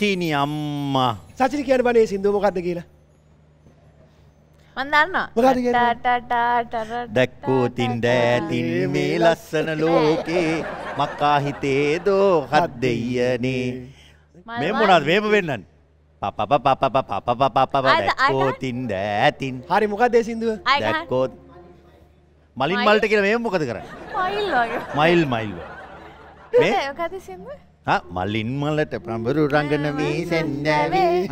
සච්චීනි අම්මා. සචිනි කියන බනේ සිින්දුව මොකක්ද කියලා? මන් මොකක්ද කියන්නේ? දන්නවා දැක්කෝතින් දෑතින් මේ ලස්සන ලෝකේ. මක්කා හිතේදෝ හත් දෙයනේ මේ මොනද මේම වෙන්නන් පපප පපප පපප ආයත- ආයත- දැක්කෝතින් දෑතින්. හරි මොකක්දේ සිින්දුව? දැක්කෝත් මලින් මල්ට කියලා මේ මොකද කර මයිල් වගේ. මයිල් මේ කත සිද ආ, මලින් මලට ප්‍රඹරු රංගන මේ සැන්දෑවේ.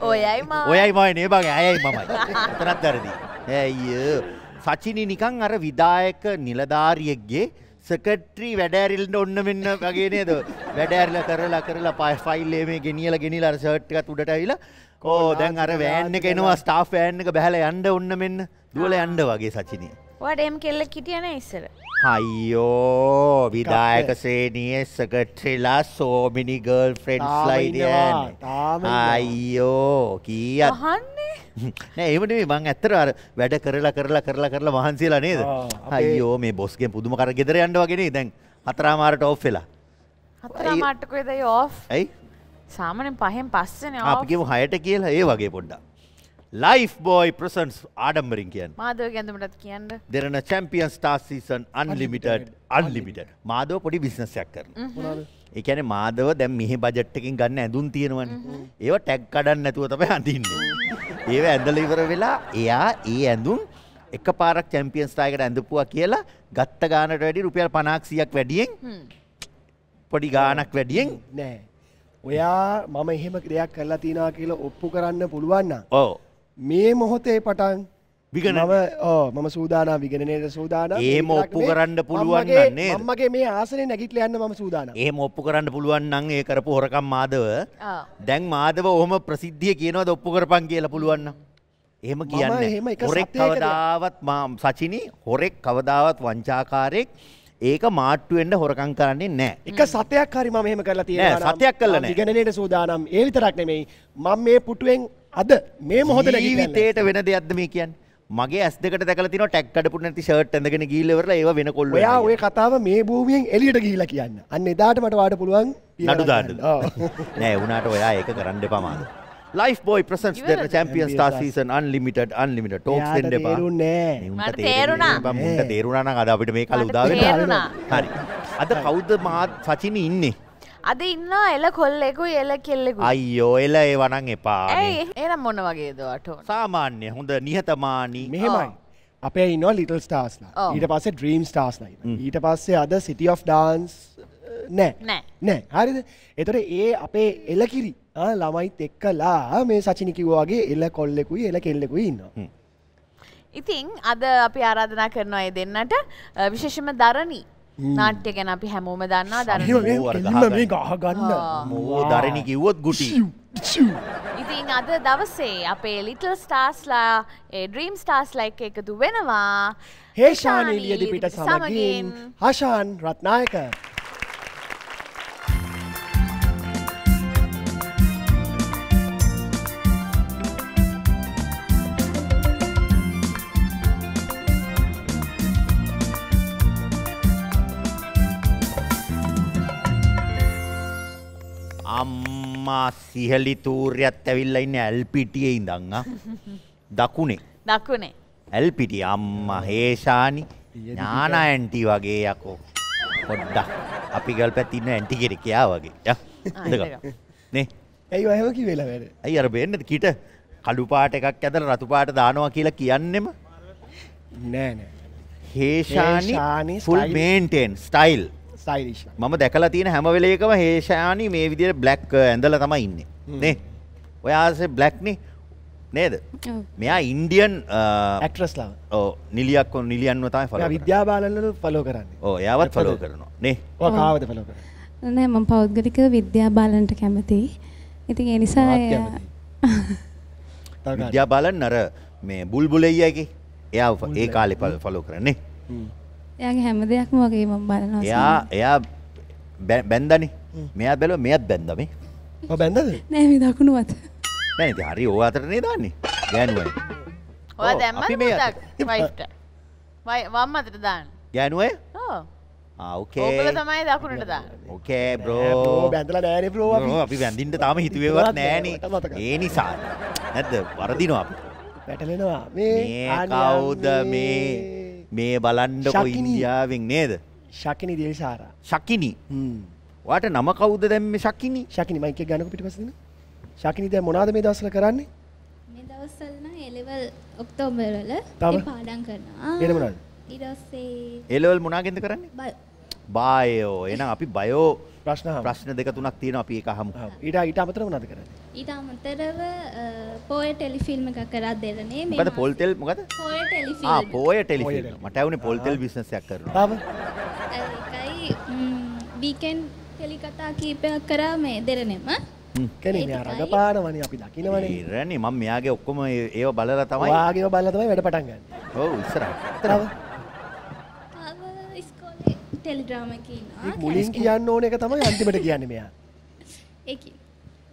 ඔයයි මා ඔයයි මයි නේ බගේ ඇයයි මමයි එතනත් වැරදි ඇය සචිනි නිකං අර විදායක නිලධාරියෙක්ගේ සකට්‍රී වැඩෑරිල්ට ඔන්න වෙන්න වගේ නේද වැඩෑරල කරලා කරලා පයි ෆයිල්ලේ මේ ගෙනියල ගෙනිල සට්ක උඩට ඇවිලා ඕ දැන් අර වෑන්න කෙනවා ස්ටාෆ් ෑන්නක බැහල යන්ඩ ඔන්න මෙන්න දුවල යන්ඩ වගේ සචිනය වට එම් කෙල්ල කිටියන ඉස්සර අයියෝ විදායක සේනිය සකට්‍රෙලා සෝමිනි ගර්ල් ෆ්‍රෙන්ඩ් තාම ලයිඩ ඉන්නවා, තාම ඉන්නවා. අයියෝ අහන්නේ. නෑ ඒමට මං ඇත්තර අර වැඩ කරලා කරලා කරලා කරලා වහන්සේලා නේද? අයියෝ මේ බොස්ගෙන් පුදුම කර ගෙදර යන්න වගෙන දැන් හතරාමාරට ඔෆ් වෙලා. හතර මට්ටකොද ඕෆ් ඇයි? සාමනෙන් පහෙන් පස්සන අපිකම හයට කියලා ඒ වගේ පොඩ්ඩා ලයිෆ් බෝයි ප්‍රසන්ස් ආඩම්බරින් කියන්න. මාදව ගැඳමටත් කියන්න. Derana champion star season unlimited unlimited Madawa පොඩි බිස්නසයක් කරන එකන මාදව දැම් මෙහි බජට්ටකින් ගන්න ඇඳුන් තියෙනවන. ඒව ටැක් කඩන්න නැතුව තම අඳන්න. ඒව ඇඳල ඉවර වෙලා එයා ඒ ඇඳුම් එක පාරක් චැම්පියන් ස්ටායකට ඇඳපුවා කියලා ගත්ත ගානට වැඩි රුපියල් පනාක්සියක් වැඩියෙන් පොඩි ගානක් වැඩියෙන් නෑ. ඔයා මම එහෙම දෙයක් කරලා තිනා කියලා ඔප්පු කරන්න පුළුවන්න ඕ මේ මොහොතේ පටන් විගන මම ඕ මම සූදානා විගෙනනයට සූදාන එහෙම ඔප්පු කරන්න පුළුවන් නම් නේද? මගේ මේ ආසනේ නැගිටල යන්න ම සූදාන එහෙම ඔප්පු කරන්න පුළුවන් නං ඒ කරපු හොරකම් මාදව දැන් මාදව ඔහොම ප්‍රසිද්ධිය කියනවද ඔප්පු කරපන් කියලා පුළුවන්න එහෙම කියන්න හොරෙක් කවදාවත් මා සචිනි හොරෙක් කවදාවත් වංචාකාරයෙක් ඒක මාට්ටුවෙන්ට හොරකං කරන්නේ නෑ එක සතයක් හරි මම එහෙම කරලා නෑ, සතයක් කරලා නෑ. ඉගෙනනයට සූදානම්. ඒ විතරක් නෙමෙයි. මම මේ පුටුවෙන් අද මේ මොහොත ජීවිතයට වෙන දෙයක්ද මේ කියන්න? මගේ ඇස් දෙකට දැකල තින ටැක්කඩපු නැති ෂර්ට් ඇඳගෙන ගීලවර ඒව වෙන කොල්ල ඔයා ඔය කතාව මේ භූමියෙන් එලියට ගිහිලා කියන්න. අන්න එදාට මට වාට පුළුවන් නඩු දාන්න. නෑ වුණට ඔයා ඒක කරන්න පමාද ලයිෆ් බෝයි ප්‍රසන්ස් දෙන? Champion star season unlimited unlimited talks දෙන්න එපා. නෑ. මට තේරුණා. මුට තේරුණන අද අපිට මේ කල උදාවෙන තේරුණා. හරි. අද කෞද්ද මාත් සචින ඉන්නේ අද ඉන්න එල කොල්ලෙකු එල කෙල්ලෙකු. අයියෝ එල ඒ වනං එපා එනම් මොන වගේ දවට සාමාන්‍ය හොඳ නිහතමානී. මෙහෙමයි. අපේ ඉන්න ලිටල් ස්ටාස්ලා ඔව්. ඊට පස්සේ ඩ්‍රීම් ස්ටාස් ලයි ඊට පස්සේ අද සිටි of ඩාන්ස් නෑ. නෑ. හරිද? එතොට ඒ අපේ එලකිරි ආ, ළමයිත් එක්කලා මේ සචිනිකිවවාගේ එල කොල්ලෙකුයි එල කෙල්ලෙකුයි ඉන්න ඉතිං අද අපි ආරාධනා කරනවා ඒ දෙන්නට විශේෂම දරණී නාට්‍ය ගැන අපි හැමෝම දන්නා එල්ම මේ ගහගන්න. මෝ දරණි කිව්වොත් ගුටි. ඉතින් අද දවසේ අපේ ලිටල් ස්ටාස්ලා ඩ්‍රීම් ස්ටාස් ලයික් එකතු වෙනවා. හේෂානී ලියදිපිට සමගින්. හෂාන් රත්නායක අම්මා සිහලි තූර්යත් ඇවිල්ල ඉන්න ඇල්පිටිය ඉඳං දකුණේ. දකුණේ. ඇල්පිටි අම්ම හේෂානි ඥාන ඇන්ටි වගේ යකෝ. පොඩ්ඩක් අපි ගල් පැත්තින්න ඇන්ටි කෙරෙකයා වගේ. ය. දෙක. නේ? ඇයි අහමකි වෙලා වැඩ? ඇයි අර බෙන්න්න කිට කඩු පාට එකක් ඇදල රතු පාට දානවා කියලා කියන්නෙම? නෑ නෑ. Heshani full. Maintain style stylish මම දැකලා තියෙන හැමවෙලේකම හේෂානි මේ විදියට බ්ලක් ඇඳල තම ඉන්න. නේ? ඔයාසේ බ්ලක්නේ නේද? මෙයා ඉන්ඩියන් ඇක්ට්‍රස් ලව නිලියක් නිලියන්ව තමයි ෆල විද්‍යාබාලල පලෝ කරන්නේ. ඕ යාවත් ෆලෝ කරනවා. නේ? ඔය කාවද පලෝ කර නෑ මම පෞද්ගලිකව විද්‍යා බාලන්ට කැමතියි. ඉතින් ඒ නිසා විද්‍යා බලන්න අර මේ බුල්බුලෙයියගේ එයා ඒ කාලෙ පල ෆලෝ කරන්නේ එයාගේ හැම දෙයක්ම වගේ මම බලනවා. එයා එයා බැන්දනේ මෙයා බැලුව මෙයත් බැන්දමේ බැඳද? නෑ මේ දකුණු අත. නැති හරි ඕ අතරනේ දාන්නේ ගෑනුවයි ඔය ඔව්, දැම්ම අපි මේ වයිට වම් අතට දාන්න. ගෑනුවය? ඕ ඕකේ ඕකල තමයි දකුණට දා ඕකේ බ්‍රෝ බ්‍රෝ බැඳලා නෑන ප්‍රෝ අපි. අපි වැඳින්ට තාම හිතුවේවත් නෑන. නෑ. ඒ නිසා. නැද්ද? වරදිනවා අපි. පැටලෙනවා මේ කවුද මේ මේ බලන්ඩ කො ශකිනී. ඉන්දියාවෙන් නේද? ශකිනි දේශාරා ශකිනි. වාට නම කවුද දැම්ම ශකිනි? ශකිනි මයික ගනක පිට පසන ශකිනිද මොනාද මේ දසල කරන්නේ? තව? පාඩන් කරනවා. වෙන මොනවද? ඉරස්සේ එලවල් මුණගෙන්ද කරන්නේ බායෝ. එන අපි බයෝ ප්‍රශ්න අහමු. ප්‍රශ්න දෙක තුනක් තියෙන අපි එක හමු ආ, ඊට ඊට අමතරව මොනවද කරන්නේ? ඊට අමතරව පෝය ටෙලිෆිල්ම් එකක් කරත් දෙරනේ. මොකද පොල්තෙල් මොකද? පෝය ආ ටෙලිෆිල්ම්. පෝය ටෙලිෆිල්ම්. මට ඇවුනේ පොල්තෙල් බිස්නසයක් කරනවා. තාම? එකයි වීකෙන් හෙලි කතා කීපයක් කරා මේ දෙරනෙම. කෙනෙ ඒකයි. රඟපානවනේ අපි දකිනවනේ. ඉරන්නේ මම මෙයාගේ ඔක්කොම ඒව බලලා තමයි වාගේ බලලා තමයි වැඩ පටන් ගන්න. ඔව් තව ඉස්කෝලේ ටෙලිඩ්‍රාම කියනවා මුලින් කියන්න ඕන එක තමයි අන්තිමට කියන්න මෙයා. ඒක.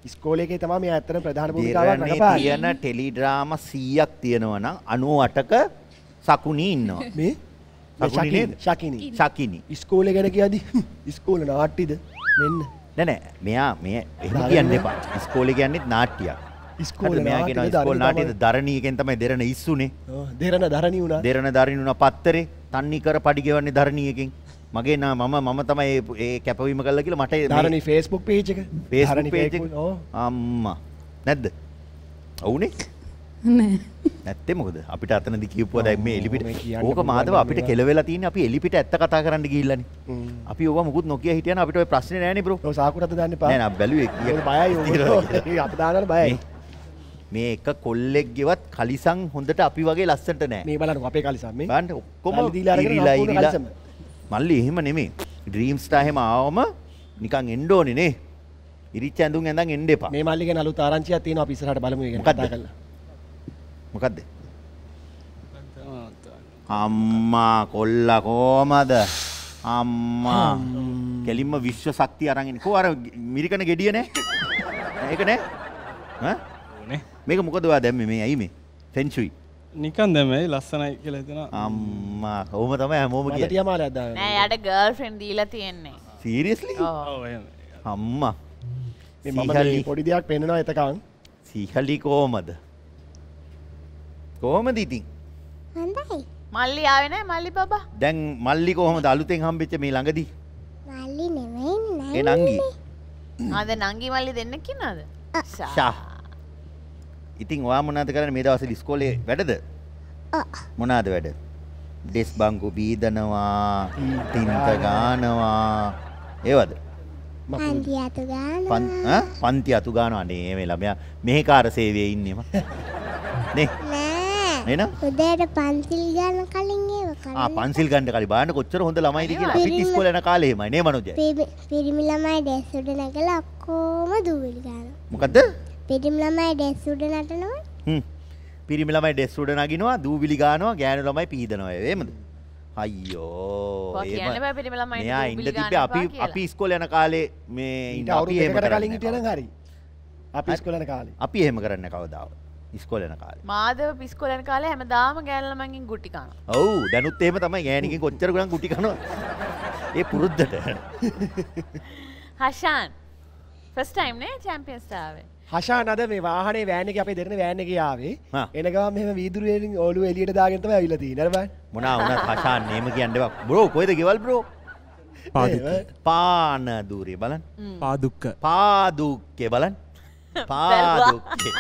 ස්කෝලේකේ තමා මේ ඇත්තන ප්‍රධාන භූමිකාවක්. තියෙන ටෙලිඩ්‍රාම 100ක් තියෙනවා නම් 98ක සකුණී ඉන්නවා. මේ? ශකිනි ශකිනි. ඉස්කෝලේ ගැන කියදී ඉස්කෝල නාට්ටිද මෙන්න. නෑ නෑ. මෙයා මේ එහෙම කියන්න එපා. ඉස්කෝලේ කියන්නෙත් නාට්‍යයක්. ඉස්කෝල හරිද? මෙයා කියනවා ඉස්කෝල නාට්‍යද දරණීකෙන් තමයි දෙරණ ඉස්සුනේ. දෙරන දරණී වුණා. දෙරණ දරිනුන පත්තරේ. තන්නි කර පඩි ගෙවන්නේ ධරණීයකින් මගේ නා මම මම තමයි ඒ- කැපවීම කළා කියලා මට මේ දරණී ෆේස්බුක් පේජ් එක. Facebook, ඔව්. අම්මා. නැද්ද? ඔවුනේ? නෑ. නැත්තේ මොකද? අපිට අතනදි කිව්වා දැන් මේ ඔව්, එලිපිට ඕක මාදව අපිට. කෙලවෙලා තියෙන්නේ අපි එලිපිට ඇත්ත කතා කරන්න ගිහිල්ලානේ. හ්ම්. අපි ඕවා මුකුත් නොකිය හිටියන අපිට ප්‍රශ්නේ නෑනේ බ්‍රෝ ඔව් සාකුරත් දාන්න එපා. නෑ නෑ බැලුවේ කීයක් බයයි මේ- එක කොල්ලෙක් ගෙවත් කලිසම් හොඳට අපි වගේ ලස්සට නෑ. මේ බලන්න අපේ කලිසම් මේ. බන්ඩ ඔක්කොම දීලා මල්ලි එහෙම නෙමේ ඩ්‍රීම්ස්ටා එහෙම ආවම නිකන් එන්න ඕනේ නේ. ඉරිච්ච ඇඳුම් ඇඳන් එන්න එපා. මේ මල්ලිගේ අලුත් ආරංචියක් තියෙනවා අපි ඉස්සරහට බලමු? කතා කරලා. මොකක්ද අම්මා කොල්ල කෝමද අම්මා. කෙලින්ම විශ්ව ශක්තිය අරගෙන කෝ අර මිරිකන ගෙඩිය නෑ? ඒක නෑ? ඈ? ඕනේ. මේක මොකදවා දැම්ම? මේ ඇයි මේ? ෆෙන්චුයි නිකන් දැමයි ලස්සනයි කියලා හිතෙනවා. අම්මා කවම තමයි හැමෝම මට කිය තියමාලයක් දාන්න. නෑ යට ගර්ල් ෆ්‍රෙන්ඩ් දීලා තියෙන්නේ. සීරියස්ලි ඔව්. අම්මා. මේ මම මේ පොඩි දෙයක් පෙන්වනවා එතකන්. සීහලි කෝමද කොහොමද ඉතින්? හොඳයි. මල්ලි ආවේ නෑ මල්ලි බබා? දැන් මල්ලි කොහොමද? අලුතෙන් හම්බෙච්ච මේ ළඟදී? මල්ලි නෙමෙයි ඒ නංගි. නංගි ආද නංගි මල්ලි දෙන්නෙක් ඉන්නවද? ෂා ඉතින් ඔයා මොනාද කරන්න? මේ දවස්වල ඉස්කෝලේ වැඩද? මොනාද වැඩ? ඩෙස් බංකු බීදනවා තින්ත ගානවා. ඒවද? හන්දි අතු ගාන පන් ඈ? පන්ති අතු ගානවා නේ මේ ළමයා. මෙහෙකාර සේවයේ ඉන්නේම නේ? නෑ. එහෙනම් උදේට පන්සිල් ගන්න කලින් ඒව ආ කරන්න පන්සිල් ගන්න කලින් බලන්න කොච්චර හොඳ ළමයිද කියලා. අපිත් ඉස්කෝලේ යන කාලේ එහෙමයි නේ මනෝජය. පිරි- පිරිමි ළමයි ඩෙස් උඩ නැගලා ඔක්කොම දූවිලි ගානවා. මොකද්ද පිරිමි ළමයි ඩෙස් උඩ නටනවා. හ්ම්. පිරිමි ළමයි ඩෙස් උඩ නගිනවා දූවිලි ගානවා ගෑනු ළමයි පීදනවා. එහෙමද අයියෝ දූවිලි ඉන්න තිබ්බේ අපි. අපි ඉස්කෝලේ යන කාලේ මේ ඉන්න. අපි එහෙම කලින් හිටියනම්. හරි. අපි ඉස්කෝලේ යන කාලේ. අපි එහෙම කරන්න කවදාව ඉස්කෝලේ යන කාලේ. මාදව පිස්කොලන කාලේ හැමදාම ගෑනු ළමයින්ගෙන් ගුටි කනවා. ඔව් දැනුත් එහෙම තමයි ගෑණිකින් කොච්චර ගණන් කුටි කනවා. ඒ පුරුද්දට. හෂාන් ෆස් ටයිම් නේ චැම්පියන්ස් තාවේ හෂාන් අද මේ වාහනේ වෑන් එක අපේ දෙරන වෑන් එක ආවේ. හා. එන ගමන් මෙහෙම වීදුරුවෙන් ඔළුව එළියට දාගෙන තමයි ඇවිල්ලා තියෙන්නේ. අර බලන්න මොනා වුණත් හෂාන් නේම කියන්න එපා. බ්‍රෝ කොයිද ගෙවල් බ්‍රෝ? පාන දූරේ බලන්න. පාදුක්ක. පාදුක්කේ බලන්න. පාදුක්කේ.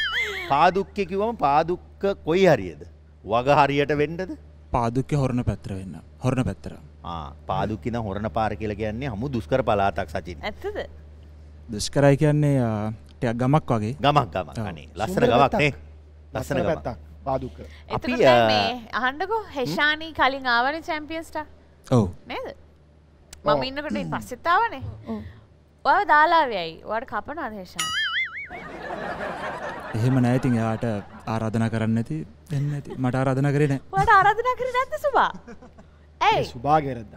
පාදුක්කේ කිව්වම පාදුක්ක කොයි හරියද? වග හරියට වෙන්නද? පාදුක්ක හොරණ පැත්‍ර වෙන්න. හොරණ පැත්තර පාදුක්කින හොරණ පාර කියලා කියන්නේ හමු දුෂ්කර පලාතක් සචින්. ඇත්තද? දුෂ්කරයි කියන්නේ ටයක් ගමක් වගේ. ගමක් ගමක්. ඔව්. අනේ. ලස්සන සුන්දර ගමක් නේ. පැත්තක්. ලස්සන ගමක්. පාදුක්ක අපි, අහන්ඩකෝ හෙෂානී කලින් ආවන චැම්පියන්ස්ට ඔව්. නේද. මම ඉන්නකට පස්සෙත්තාවනේ ඔය දාලාවයයි වට කපන අදේශා එහෙම නෑතින් එයාට ආරාධනා කරන්න ඇති දෙන්න ඇති මට ආරාධන කරන වට ආරාධනා කර නැත්ත සුබා ඇයි? සුභාගරද්දක්.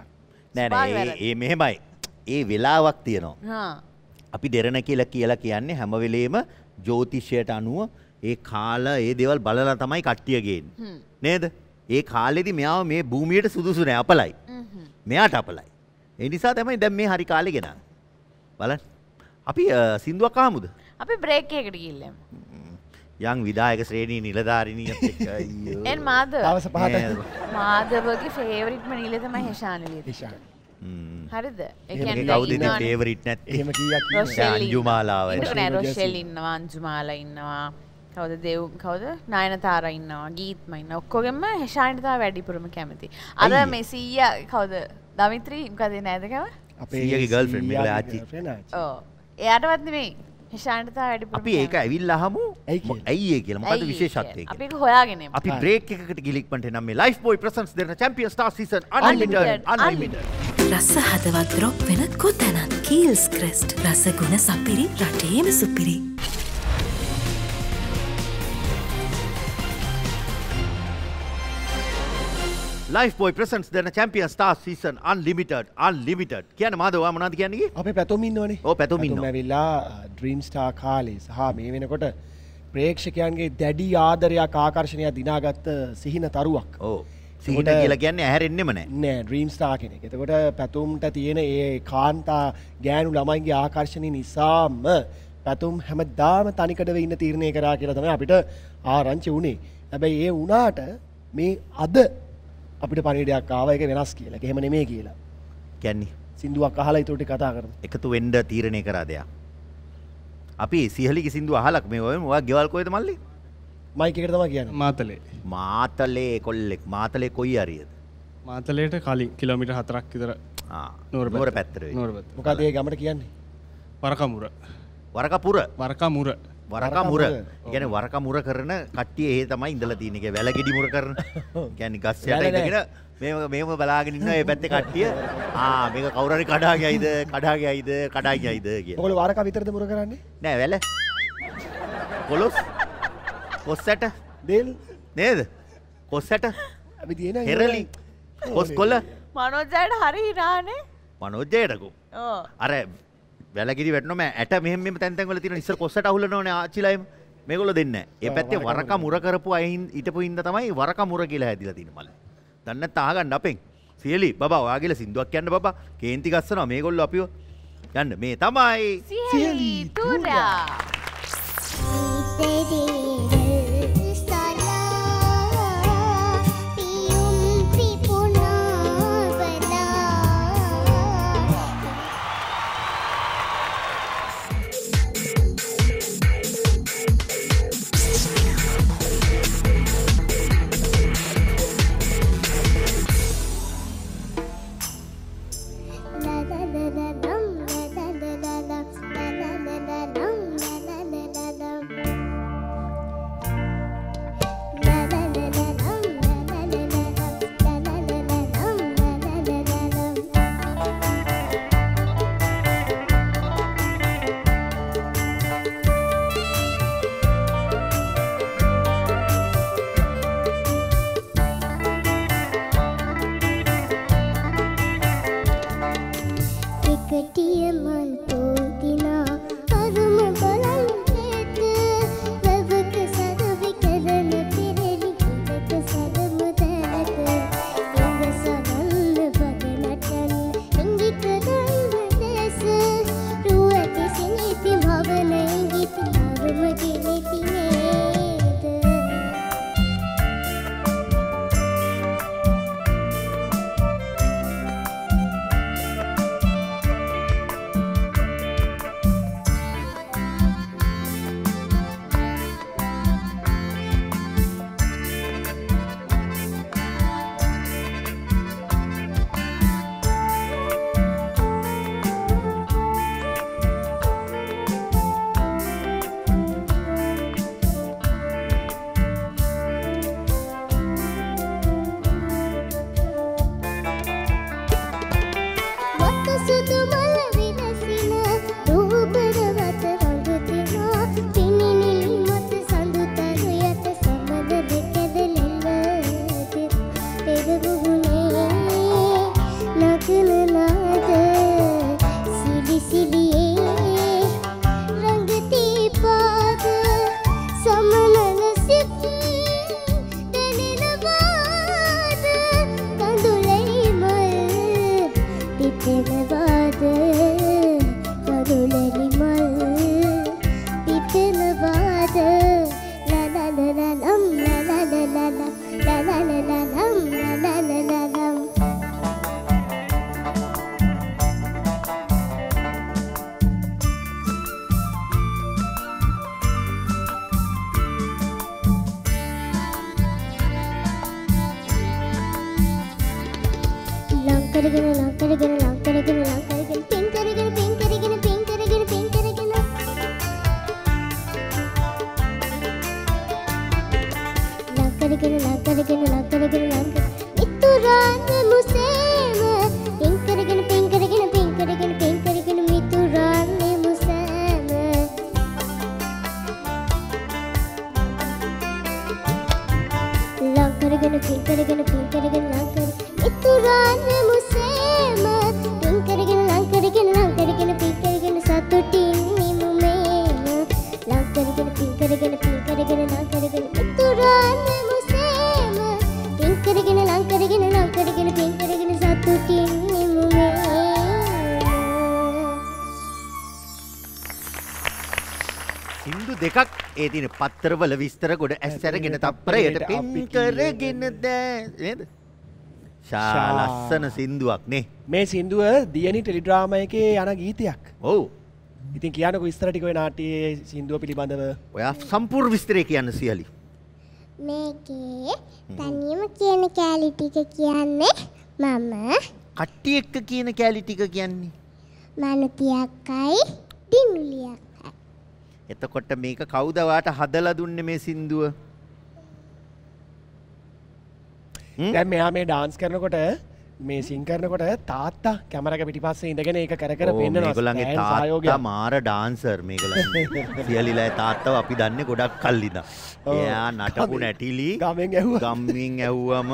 නෑ ස්පාග නෑ වැරදි. ඒ- මෙහෙමයි. ඒ වෙලාවක් තියෙනවා. හා. අපි දෙරණ කියලා කියලා කියන්නේ හැමවෙලේම ජෝතිෂයට අනුව ඒ කාල ඒ දෙවල් බලලා තමයි කට්ටියගෙන් හ්ම්. නේද? ඒ කාලෙදි මෙයාව මේ භූමියට සුදුසු නෑ අපලයි. හ්ම්. මෙයාට අපලයි. එනිසා තමයි දැම් මේ හරි කාලෙ ගෙන බලන් අපි සින්දුවක් කාමුද අපි බ්‍රේක් එකට ගිල්ලම යං විදායක ශ්‍රේණී නිලධාරණී එන් මාද දවස පහට මාදවගේ ෆේවරිට්ම නිල තමයි හෙෂානලිය නිශාන්. හරිද? කීයක් ඉන්නවා? අංජුමාලාව රොෂෙල් ඉන්නවා අංජුමාල ඉන්නවා. කවද දෙව් කවද? නයනතාර ඉන්නවා ගීත්ම ඉන්න ඔක්කොගෙම හෙෂාන්ටතා වැඩිපුරම කැමති. අර? මෙසීය කවද? දමිත්‍රී? කදේ නෑදකව girlfriend ආච්චි. ඕ එයාටවත් නෙමේ හෙෂාන්ටතා වැඩිපුර අපි ඒක ඇවිල්ලා හමු ඇයි කියලා? මොකද විශේෂත්වය අපි හොයාගෙන අපි බ්‍රේක් එකකට ගිලික්මට නම් මේ ලයිෆ් බෝයි ප්‍රසන්ස් දෙන්න champion star season unlimited unlimited රස හදවත් රොක් වෙන කොතැනත්. කීල්ස් ක්‍රස්ට් රස ගුණ සපිරි රටේම සුපිරි. ලයිෆ් බෝයි ප්‍රසන්ස් දෙන්න champion star season unlimited unlimited කියන මාදවා මොනවද කියන්නේ? අපේ පැතුම් ඉන්නවනේ. ඕ පැතුම් ඉන්නවා. ඇවිල්ලා ඩ්‍රීම් ස්ටා කාලේ සහ මේ වෙනකොට ප්‍රේක්ෂකයන්ගේ දැඩි ආදරයක් ආකර්ශණය දිනාගත්ත සිහින තරුවක්. ඕ එතකොට- කියලා කියන්නේ ඇහැරෙන්නෙම නෑ. නෑ ඩ්‍රීම් ස්ටා කෙනෙක්. එතකොට පැතුම්ට තියෙන ඒ කාන්තා ගෑනු ළමයින්ගේ ආකර්ශණය නිසාම පැතුම් හැමදාම තනිකටව ඉන්න තීරණය කරා කියලා තමයි අපිට ආරංචි වුණේ හැබැයි ඒ වුණාට මේ අද අපිට පනිඩයක් ආව එක වෙනස් කියලා. එහෙම නෙමේ කියලා. කියන්නේ? සිින්දුවක් අහලා ඉතුරට කතා කරන එකතු වෙන්ඩ තීරණය කරා දෙයක්. අපි සිහලි සිදු අහලක් මේ ඔය වා ගෙවල්කොයද මල්ලි? මයිකට තම කියන්න. මාතලේ. මාතලේ කොල්ලෙක්. මාතලේ කොයි අරියද මාතලයට කලින් කිලෝමිට හතරක් විතර නුවර පැත්තර නුවරපත් මොකදේ ගමට කියන්නේ? වරකමුර වරකපුර? වරකාමුර වරක මුර. ගැන වරක මුර කරන කට්ටිය ඒ තමයි ඉඳල තියනක වැලගෙඩි මුර කරන. ගැනි ගස්යට. ඉඳගෙන මේම බලාගෙනන්න ඒ පැත්ත කට්ටිය. ආ මේක කවුරරි කඩාගේ අයිද කඩාගේ අයිද කඩාගේ අයිද කිය ඔකොල වාරක විතරද මුර කරන්නේ? නෑ වැල. කොලොස් කොස්සට. දෙල්. නේද? කොස්සට. අපි තියෙන හෙරලි. කොස් කොල්ල මනෝජයට හරි හිනානේ මනෝජයටකු ඕ අර වැලගිරි වැටනම ඇට මෙහම තැන්තැන්වල තින ඉස්සර කොස්සට අහුලනවන ආචිලයිම මේගොල දෙන්න ඒ පැත්තේ වරක මුර කරපු අයින් ඉටපු ඉන්න තමයි වරක මුර කියලා හැදිල තින මල. දන්න තාගන්න අපෙන්. සියලි බා වාගේල සිින්දුවක් කියන්න බා කේන්ති ගස්සනවා මේගොල්ල අපිෝ යන්න. මේ තමයි සියලි තුරා දෙකක් ඒ තින පත්තරවල විස්තර ගොඩ ඇස්සැරගෙන තප්පරයට පින් කරගෙන දෑ. නේද? ශාලස්සන සින්දුවක් නේ. මේ සින්දුව දියනි ටෙලිඩ්‍රාම එකේ යන ගීතයක්. ඔවු. ඉතින් කියනක විස්තරටිකව නාටයේ සින්දුව පිළිබඳව. ඔයා සම්පූර් විස්තරය කියන්න සියලි. මේකේ තනියම කියන කෑලි ටික කියන්නේ මම. කට්ටිය එක්ක කියන කෑලි ටික කියන්නේ? මනතියක්කයි දිනුලියක් එතකොට මේක කවුදවාට හදලා දුන්න මේ සින්දුව? දැන් මෙයා මේ ඩාන්ස් කරනකොට මේ සිං කරනකොට තාත්තා කැමරක පිටිපස්සේ ඉඳගෙන ඒක කර කර පෙන්න්නනවා ගොලන්ගේ තාත්තා මාර ඩාන්සර් මේකල සියලිලා තාත්තව අපි දන්න ගොඩක් කල්ලිද. එයා නටපු නැටිලි ගමෙන් ඇහුව. ගම්මින් ඇව්වම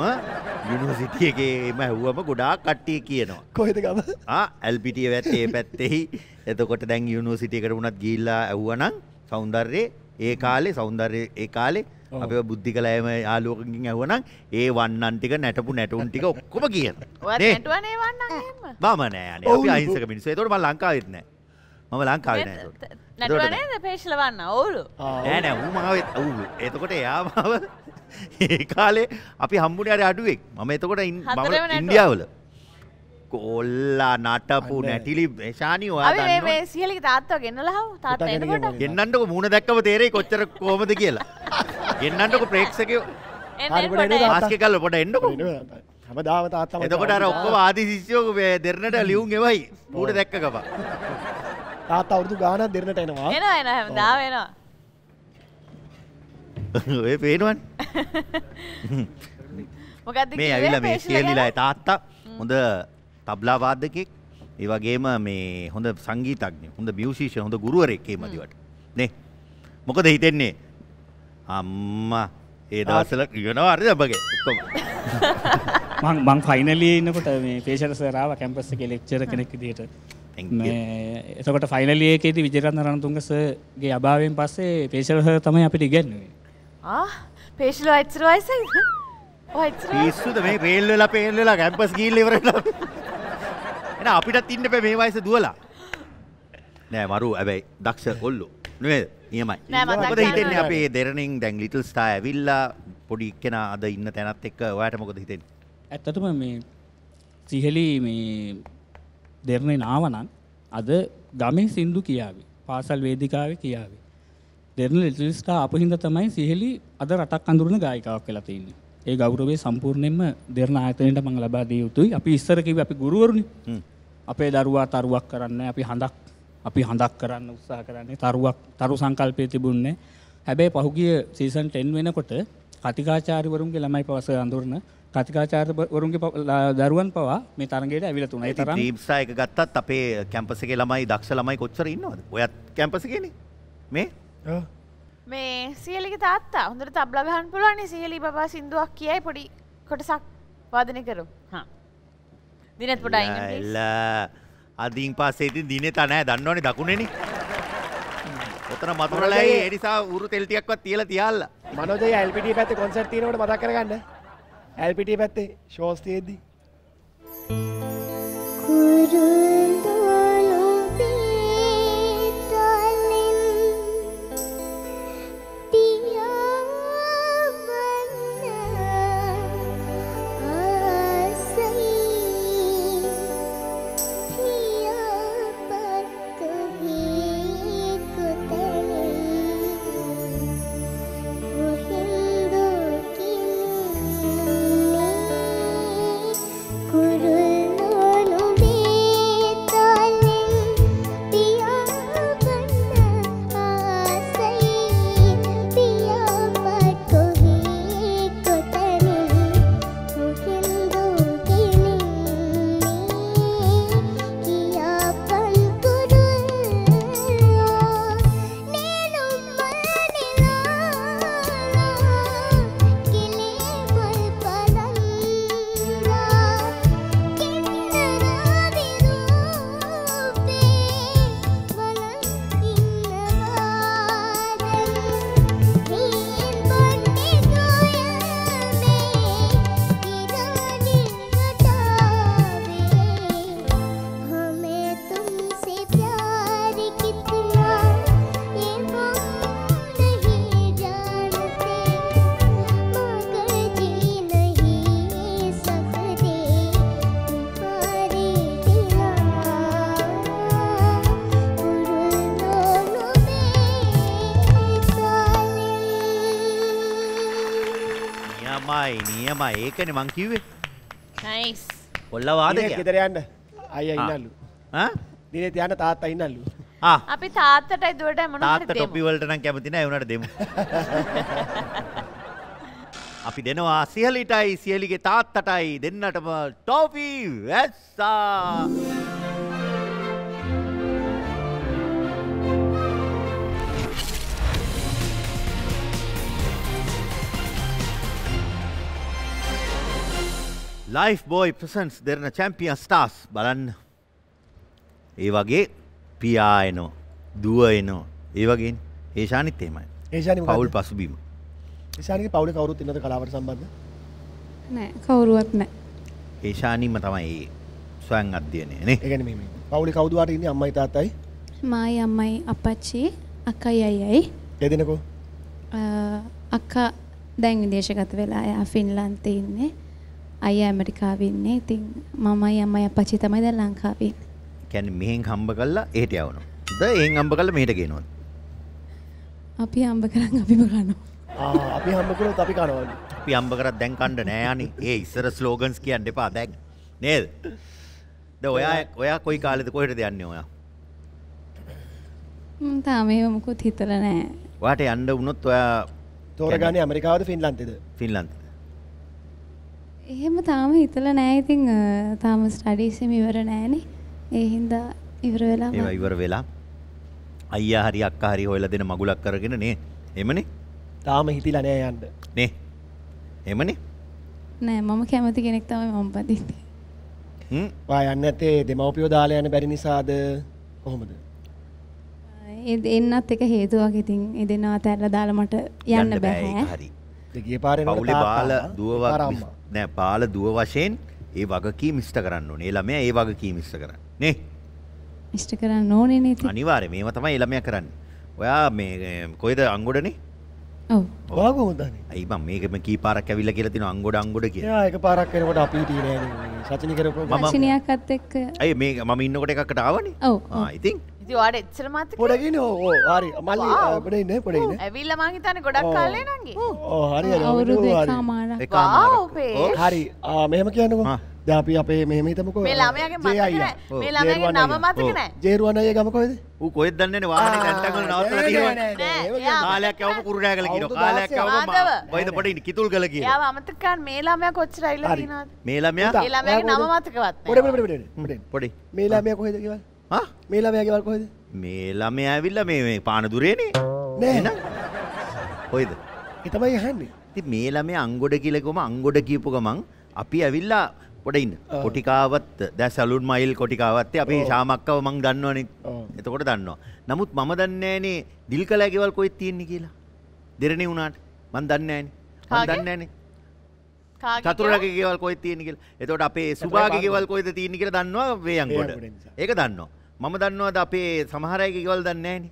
යුනිසිටියගේ එම ඇහ්වම ගොඩා කට්ටිය කියනවා. කොහෙද ගම? ඇල්පිටිය වැත්තේ පැත්තෙහි එතකොට දැන් යුනිසිටියකට වුණත් ගිල්ලා ඇව්වනං සෞන්දර්යේ ඒ කාලේ සෞන්දර්ය ඒ කාලේ අප බුද්ධි කලෑම යාලෝකින් ඇවනම් ඒ වන්නන් ටික නැටපු නැටුන් ටික ඔක්කොම කියන නැටුවනේ වන්න බම නෑන අපි අයිසක මිනිස තොට ම ලංකාවෙත්න මම ලංකාව නැටුවනේද පේශලවන්න ඔවුලු? නෑනෑ ඌ මගත් ඔවු එතකොට එයාමාව ඒ කාලේ අපි හම්බුණට අඩුවෙක් මම එතකොට ඉන්දියාවල කොල්ලා නටපු නැටිලි ශානී වා සියලි තාත්ව ගෙන්න්න ලහව තාත් එනකොට? එන්නන්නක මුණ දැක්කව තේරේ කොච්චර කෝමද කියලා. එන්නන්නක ප්‍රේක්ෂකයෝ. ආස්ක කල්ල පොට එන්නක. හමදාව තාත්තම එතකොට අර ඔක්කොම ආදි ශිෂ්‍යයෝක දෙරනට ලියුම් එවයි. පූට දැක්කකප තාත් අවුදු ගාන දෙරනට එනවා. එන එන හැමදා වෙනවා ඔය පේනුවන්. මොකද මේ ඇවිල මේ සියලිලා තාත්තා හොඳ තබ්ලාවාදකෙක් ඒවගේම මේ හොඳ සංගීතක්න හොඳ බියවශීෂ හොඳ ගුරුවරෙක්කේ මදිවට. නේ? මොකද හිතෙන්නේ? අම්ම ඒ දවසල කියනවා අරද බගේ ඔක්කොම. මං ෆයිනලී ඉන්නකොට මේ පේෂර සරාව කැම්පස්ස එක ලෙක්චර කෙනෙක් දිට එතකොට ෆයිනලියකේති විජරන්න රණතුන්ගසගේ අභාවෙන් පස්සේ පේෂරහ තමයි අපිට ඉගැන්නුවේ. පේශලෝ අයිත්සර වයිසයි? පිස්සුද මේ පේල්වෙලා පේල්වෙලා කැම්පස් ගීල්ලවරට එන අපිටත් ඉන්න පැ මේ වයිස දුවලා. නෑ මරු ඇබැයි දක්ෂ කොල්ලු නේ නියමයි මොකද හිතෙන්නේ අපේ දෙරනින් දැන් ලිටල් ස්ටා ඇවිල්ලා පොඩි කෙන අද ඉන්න තැනත් එක්ක ඔයාට මොකද හිතෙන් ඇත්තටම මේ සිහලි මේ දෙරණය නාවනන් අද ගමේ සින්දු කියාවි. පාසල් වේදිකාව කියාවි. දෙරන ලිටල්ස්ටා අප හින්ද තමයි සිහලි අද රටක් අඳුරන ගායිකාවක් කියලා තින්නේ ඒ ගෞරවේ සම්පූර්ණයෙන්ම දෙරන ආයතනයට මං ලබා දිය යුතුයි. අපි ඉස්සරකිව අපි ගුරුවරුණි අපේ දරුවා තරුවක් කරන්න අපි හඳක් අපි හඳක් කරන්න උත්සා කරන්නේ. තරුවක් තරු සංකල්පය තිබුන්නේ. හැබැයි පහුගිය සීසන් ටෙන් වෙනකොට කතිකාචාරිවරුන්ගේ ළමයි පවස අඳුරන කතිකාචාරවරුන්ගේ දරුවන් පවා මේ තරගේට ඇවිල තුන. තර ්‍රීප්සායක ගත්තත් අපේ කැම්පසගේ ළමයි දක්ෂ ළමයි කොච්චර ඉන්නවද? ඔයත් කැම්පසගෙන මේ? මේ සියලික තාත්තා හොඳට තබ්ලගහන් පුළුවන්නේ සියලි බා සිින්දුවක් කියයි පොඩි කොටසක් වාදනය කරු දිනත් පොඩ එල්ල. අදීන් පස්සේති දින තනෑ දන්නවනේ දකුණෙන. ඔතන මතුරලයි එනිසා උරු තෙල්ටියක්වත් තියල තියල්ල. මනෝජය ඇල්පිටිය පැත්ත කොන්සර්ට තිනට මතක් කරගන්න. ඇල්පිටිය පැත්තේ ශෝස්තියේදී කුරුඳුලු ඒකන මං කිව්වේ. නයිස් කොල්ල වාදක ගෙදර යන්න. අය ඉන්නල්ලු දිනේ තියන්න තාත්තා ඉන්නල්ලු අපි තාත්තට දුවට මොන තාත්ත ටොපිවලට නම් කැමතින එවනට දෙමු. අපි දෙනවා සියලිටයි සියලිගේ තාත්තටයි දෙන්නටම ටෝපී වැස්සා Lifebuoy presents Derana champion stars බලන්න ඒ වගේ පියායනෝ දුව එනෝ ඒ වගේ ඒෂානිත් එමයි මොකක්ද? පවුල් පසුබීම ඒෂානිගේ පවුලේ කවුරුත් ඉන්නද කලාවට සම්බන්ධ? නෑ කවුරුවත් නෑ. ඒෂානීම තමයි ඒ ස්වයං අධ්‍යයනය නේ මේ පවුලේ කවුද වාට ඉන්නේ අම්මයි තාත්තයි? මායි අම්මයි අපච්චි අක්කයි අයියයි දෙදෙනකෝ? අ, අක්කා දැන් විදේශගත වෙලා එයා ෆින්ලන්තේ ඉන්නේ. අයියා ඇමරිකාවේ ඉන්නේ. ඉතින් මමයි අම්මයි අපච්චි තමයි දැන් ලංකාවේ ඉන්නේ. කැන මෙහෙන් හම්බ කල්ලා ඒට යවන ද ඒන් අම්බ කල මේට ගෙනොත් අපි හම්බ කරන් අපිම කනවා. ආ අපි හම්බ කරොත් අපි කනවලු. අපි අම්බ කරත් දැන් කණ්ඩ නෑනි ඒ ඉස්සර ස්ලෝගන්ස් කියන්න එපා දැන් නේද ද ඔයා ඔයා කොයි කාලෙද කොහට යන්න ඔයා ම්, තාම ඒව මුකුත් හිතලා නෑ. වාට අන්ඩ වුණොත් ඔයා තෝරගන්නේ ඇමරිකාවද ෆින්ලන්තේද? ෆින්ලන්ත එහෙම තාම හිතලා නෑ. ඉතින් තාම ස්ටඩීස් එහෙම ඉවර නෑනේ. ඒ හින්දා ඉවර වෙලා ඒවා ඉවර වෙලා අයියා හරි අක්ක හරි හොයල දෙන මගුලක් කරගෙන නේ එමනේ තාම හිතිලා නෑ යන්න. නේ එමනේ නෑ මම කැමති කෙනෙක් තමයි මම පදින්නේ. වා යන්න ඇත්තේ දෙමව්පියෝ දාලා යන බැරි නිසාද කොහොමද? ඒ එන්නත් එක හේතුවක් ඉතින් ඒ දෙනවා තැරලා දාලා මට යන්න බෑ. හරි ගිය පාරේ පවුලේ තාත්තා බාල නෑ පාල දුව වශයෙන් ඒ වගකී මිස්ට කරන්න ඕනේ. ළමයා ඒ වගකී මිස්ට කරන්න. නේ? ඉෂ්ට කරන්න ඕනේ නේ ඉතින්. අනිවාර්ය මේව තමයි ළමයා කරන්න. ඔයා මේ කොයිද අංගොඩනේ? ඔව්. ඔයා කොහොමද දන්නේ? අයි මම මේකම කී පාරක් ඇවිල්ලා කියලා තිනවා අංගොඩ අංගොඩ කියලා. එයා එක පාරක් එනකොට අපි හිටියේ නෑනේ. සචිනි කරපු සචිනියක්ත් එක්ක. අයි මේ මම ඉන්නකොට එකකට ආවනේ? ඔව්. ආ ඉතින් ඉති වාට එච්චර මත පොඩගෙන ඕ හරි. මල්ලි. පොඩ ඉන්න පොඩ ඉන්න. ඇවිල්ල මංහිතන ගොඩක් ඔව්. කාලේ නගේ. ඕ හරි හරි අවුරුදු හරි. මෙහෙම ආ. දැන් අපි අපේ මෙහෙම හිතමුකෝ. මේ ළමයාගේ මතක ජේ නෑ. අයියා. මේ ළමයාගේ නම මතක ඔව්. නෑ. ජේරුවන් අයියා ගම කොහෙද ඌ කොහෙද දන්නේ නේ? වාහනේ දැන්ටගල නවත්තලා තියෙනවා. නෑ, එහෙම එයා කාලයක් යවම කුරුණෑගල කියනවා. අවුරුදු කාලයක් යවම. වයිද පොඩි කිතුල් ගල කියනවා එයා අමතකන් මේ ළමයා කොච්චර ඇවිල්ලා හරි. තියෙනවද මේ ළමයා? පුතා. ඒ ළමයාගේ ඔයා නම? මතකවත් පොඩ නෑ. පොඩ පොඩ පොඩ පොඩි. මේ ළමයා කොහෙද හා මේ ළමයා ගෙවල් කොහෙද? මේ ළමයා ඇවිල්ලා මේ පාන දුරේනේ. නෑ. කොයිද ඒ තමයි අහන්නේ. ඉතින් මේ ළමයා අංගොඩ කියලා ගොම අංගොඩ කියපු ගමන් අපි ඇවිල්ලා පොඩ ඉන්න. ඔව්. කොටිකාවත් දැන් සලුන් මයිල් කොටිකාවත් අපි. ශාමක්කව මං දන්නවනේ. ඔව්. එතකොට දන්නවා. නමුත් මම දන්නේ නෑනේ දිල් කලා ගෙවල් කොහෙද තියෙන්නේ කියලා. දෙරණේ වුණාට මං දන්නේ නෑනේ මං කාගේ? දන්නේ නෑනේ කාගේ චතුරලගේ ගෙවල් කොහෙද තියෙන්නේ කියලා. එතකොට අපේ සුභාගේ ගෙවල් කොහෙද තියෙන්නේ කියලා දන්නවා නිසා. ඒක දන්නවා මම දන්නවද අපේ සමහර අයගේ ගෙවල් දන්නේ නෑනේ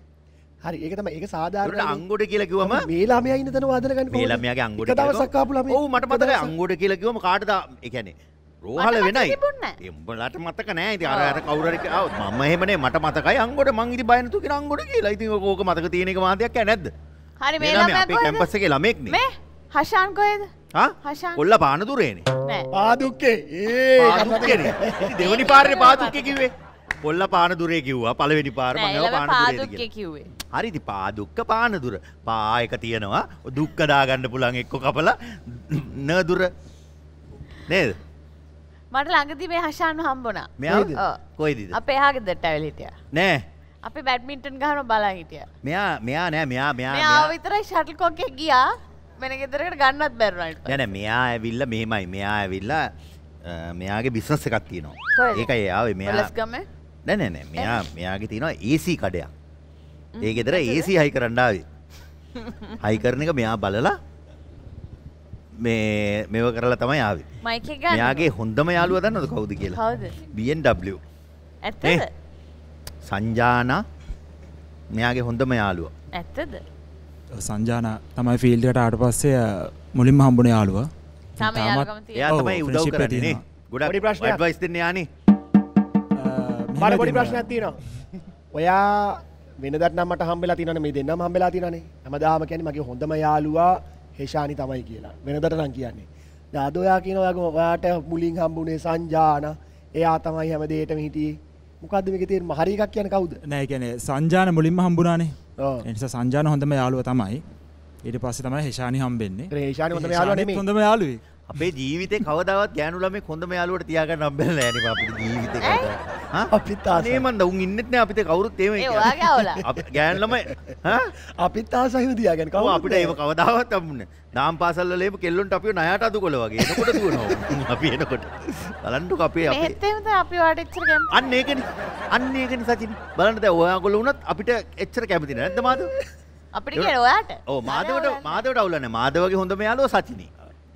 හරි ඒක තමයි. ඒක සාධාරණ අංගොඩ කියලා කිව්වම මේ ළමයා ඉන්න තැන වාදන ගන්න මේ ළමයාගේ අංගොඩ එක දවසක් ආපු ළමයි ඔව් මට මතකයි අංගොඩ කියලා කිව්වම කාටද ඒ කියන්නේ රෝහල වෙනයි. උඹලට මතක නෑ ඉතින් අර අර කවුරු හරි ආවොත් මම එහෙමනේ මට මතකයි අංගොඩ මං ඉතින් බය නැතුව කියන අංගොඩ කියලා. ඉතින් ඕක ඕක මතක තියෙන එක මාතයක් ඈ නැද්ද? හරි මේ මේ ළමයා ළමයා අපේ කැම්පස් එකේ ළමෙක් මේ හෂාන් හෂාන් කොල්ල පාන දුරේනේ නෑ. පාදුක්කේ. ඒ දෙවනි පාරේ පාදුක්කේ කිව්වේ කොල්ල පාන දුරේ කිව්වා. පළවෙනි පාර මම නෑ ඒවා ළමයා පාන දුරේද පාදුක්කේ කියලා. කිව්වේ. හරි ඉතින් පාදුක්ක පාන දුර. පා එක තියෙනවා. දුක්ක දාගන්න පුළුවන් එක්ක කපලා න දුර නේද? මට ළඟදී මේ හෂාන් හම්බුණා. මෙයා? ඔව්. කොයිදද? අපේ එහාගේ දෙට ඇවිල්ලා හිටියා. නෑ. අපි බැඩ්මින්ටන් ගහන බලන් හිටියා. මෙයා මෙයා නෑ මෙයා මෙයා මෙයා විතරයි ෂටල් කොක් එක ගියා. වෙන ගෙදරකට ගන්නත් බැරුණා ඊට නෑ නෑ මෙයා ඇවිල්ලා මෙහෙමයි. මෙයා ඇවිල්ලා මෙයාගේ බිස්නස් එකක් තියෙනවා? ඒකයි ආවේ. මෙයා නෑ නෑ මෙයා මෙයාගේ තියෙනවා AC කඩයක්. ඒ ගෙදර AC හයි කරන්න ආවේ. හයි කරන එක මෙයා බලලා මේ මෙව කරලා තමයි ආවේ. මෙයාගේ හොඳම යාළුවා දන්නවද කවුද කියලා? BMW ඇත්තද? සංජානා මෙයාගේ හොඳම යාළුවා. ඇත්තද? සංජාන තමයි ෆිල්ඩට ආට පස්සේ මුලින්ම හම්බුණ යාළුව. තම යාළුකම තියෙනවා. එයා ඔව්, තමයි උදව් කරන්නේ. ගොඩක් පොඩි ප්‍රශ්නයක්. ඇඩ්වයිස් දෙන්න යානේ මට පොඩි ප්‍රශ්නයක් තියෙනවා. ඔයා වෙනදට නම් මට හම්බෙලා තියෙනවනේ. මේ දෙන්නම හම්බෙලා තියෙනනේ හැමදාම කියන්නේ මගේ හොඳම යාළුවා හෙෂානි තමයි කියලා. වෙනදට නම් කියන්නේ. දාදොයා කියන ඔයාගේ ඔයාට මුලින් හම්බුනේ සංජාන. එයා තමයි හැම දේටම හිටියේ. මොකක්ද මේකේ තියෙන හරි එකක් කියන්නේ කවුද? නෑ කියන්නේ සංජාන මුලින්ම හම්බුණානේ ඒ නිසා සංජාන හොඳම යාළුවා තමයි. ඊට පස්සේ තමයි හෙෂානි හම්බෙන්නේ. රේෂානි හොඳම යාළුවා නෙමෙයි. හොඳම යාළුවෙක් අපේ ජීවිතේ කවදාවත් ගෑනු ළමෙක් හොඳම යාළුවට තියාගන්න හම්බෙන්නේ නැහැ නේ අපේ ජීවිතේ කවදා. අපිත් ආසයි. නේ මන්ද උන් ඉන්නෙත් නෑ අපිට කවුරුත් එහෙම ඒ ඔයාගේ අවුල. අපි ගෑනු ළමයි ඈ අපිත් ආසයි තියාගෙන ඔව් අපිට ඒව කවදාවත් හම්බුනේ දාම් පාසල් වල එහෙම කෙල්ලොන්ට අපිව ණයට අදුකොල වගේ. එනකොට දුවනවා අපි එනකොට. බලන්නකො අපේ අපේ මෙහෙත් එහෙම තමයි අපි වාට එච්චර කැමති. අන්න ඒකනේ. අන්න ඒකනේ සචිනි. බලන්න දැන් ඔයාගොල්ලෝ වුණත් අපිට එච්චර කැමති නෑ. නැද්ද මාදව අපිට කියන ඔයාට. ඔව් මාදවට මාදවට අවුල නෑ මාදවගේ හොඳම යාළුවා සචිනි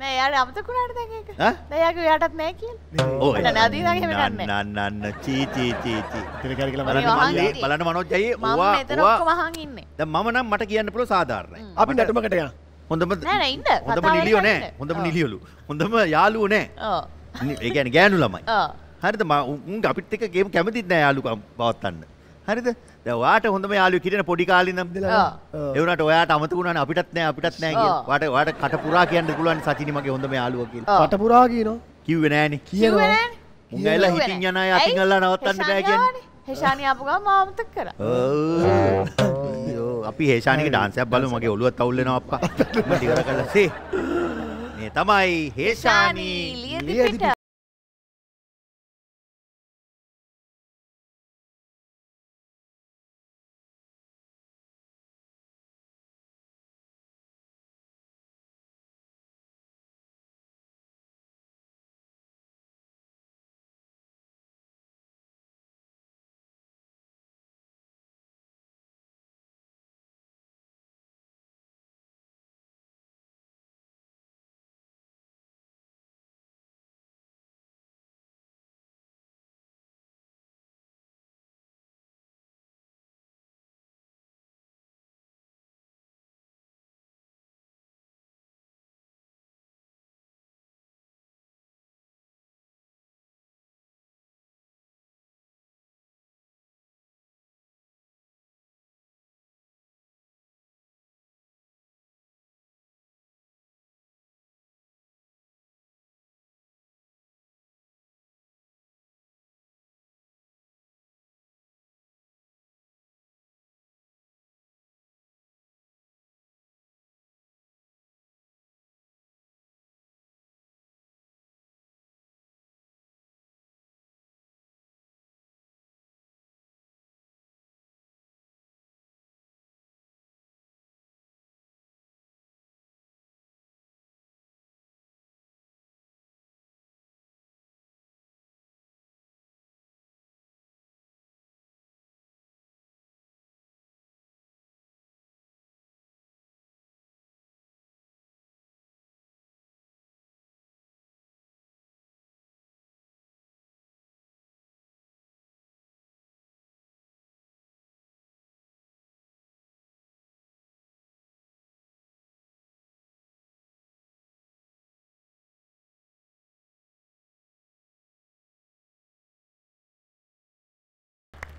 නෑ යාට අමතකුණාට දැන් ඒක. ඈ? දැන් යාගේ ඔයාටත් නෑ කියලා. ඔව් මට නදීනාගේ එහෙම කරන්නේ නෑ. නන්න නන්න චී චී චී චී ඉතින් කර කියලා බලන්න මේ මල්ලි. බලන්න මනෝජ් අයියේ මම ඔයා මෙතන ඔයා ඔක්කොම අහන් ඉන්නේ. දැන් මම නම් මට කියන්න පුළුවන් සාධාරණයි අපි නැටුමකට යන හොඳම නෑ නෑ ඉන්න. හොඳම නිලියෝ. නෑ හොඳම. නිලියලු හොඳම යාළුවෝ නෑ ඔව්. ඒ කියන්නේ ගෑනු ළමයි ඔව්. හරිද මම අපිත් එක්ක ගේම් කැමතිත් නෑ යාළුකම් පවත්තන්න හරිද ඔයාට හොඳම යාළුවෙක් හිටියන පොඩි කාලේ ඉඳන් ඔව්. ඒ වුණාට ඔයාට අමතක වුණානේ අපිටත් නෑ අපිටත් නෑ කියලා ඔව්. ඔයාට ඔයාට කට පුරා කියන්න පුළුවන් සචිනි මගේ හොඳම යාළුවා කියලා ඔව්. පටපුරා කියනවා කිව්වේ නෑනේ කිව්වේ කියනවා නෑනේ. උන් ඇවිල්ලා කිව්වේ හිතින් නෑ. යන අය අතින්? අල්ලා නවත්තන්න බෑ කියන්නේ හෙෂානි ආපු ගමන් මාව අමතක කරා. ඔව් අපි හේෂානික ඩාන්සයක් බලමු මගේ ඔළුවත් අවුල් වෙනවා අප්පා මම ඉවර කළා සේ මේ තමයි හේෂානි ලියදි පිට.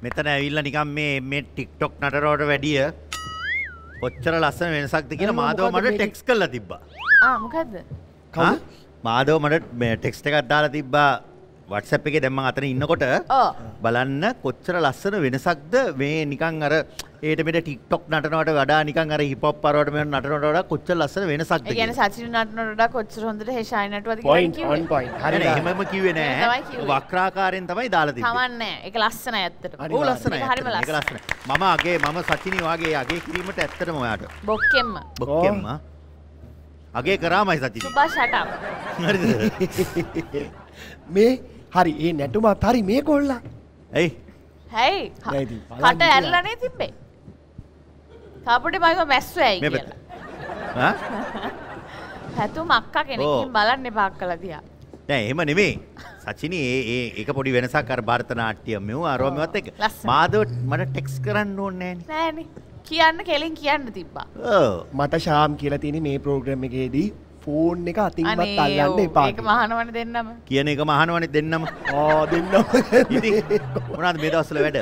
මෙතන ඇවිල්ලා නිකන් මේ මේ ටික්ටොක් නටරවට වැඩිය ඔච්චර ලස්සන වෙනසක්ද කියලා මාදව මට ටෙක්ස් කරලා තිබ්බා. ආ මොකද්ද? මාදව මට මේ ටෙක්ස්ට් එකක් දාලා තිබ්බා WhatsApp එකේ දැන් මම අතන ඉන්නකොට. බලන්න කොච්චර ලස්සන වෙනසක්ද? මේ නිකන් අර ඒට මෙට ටික්ටොක් නටනවට වඩා නිකන් අර හිප් හොප් පරවට මේ නටනවට වඩා කොච්චර ලස්සන වෙනසක්ද ඒ කියන්නේ සචින නටනට වඩා කොච්චර හොඳට හෙෂායි නටුවද කියලා පොයින්ට් කිව්වේ. ඔන් පොයින්ට් හරි හරි එහෙමම කිව්වේ නෑ. වක්‍රාකාරයෙන් තමයි දාලා තිබ්බේ. කමන්නේ ඒක ලස්සනයි ඇත්තටම. ඕ ලස්සනයි හරිම ලස්සනයි. මම අගේ මම සචිනි වගේ අගේ කිරීමට ඇත්තටම ඔයාට. බොක්කෙම්ම. බොක්කෙම්ම. අගේ කරාමයි සචිනි. සුභා ෂටප්. හරිද මේ හරි ඒ නැටුමත් හරි මේ කොල්ලා ඇයි හැයි කට. ඇරලානේ තිබ්බේ. තාපුටි මයිම මැස්සෝ ඇයි මේ කියලා. පැත්ත ඈ? හැතුම් අක්කා කෙනෙක් ඕ. ඉතින් බලන්න එපා අක්කලා දිහා. නෑ එහෙම නෙමෙයි සචිනි ඒ ඒ ඒක පොඩි වෙනසක් අර භාරත නාට්‍යම් මෙව අරවමවත් එක. මාදව මට ටෙක්ස් කරන්න ඕනේ නෑනේ. කියන්න කෙලින් කියන්න තිබ්බා. මට ශාම් කියලා තියෙන මේ ප්‍රෝග්‍රම් එකේදී ෆෝන් එක අතින්වත් අනේ අල්ලන්න. එපා මහනවන දෙන්නම. කියන එක මහනවනේ දෙන්නම. ආ දෙන්නම. ඉතින් මොනවද මේ දවස්වල වැඩ?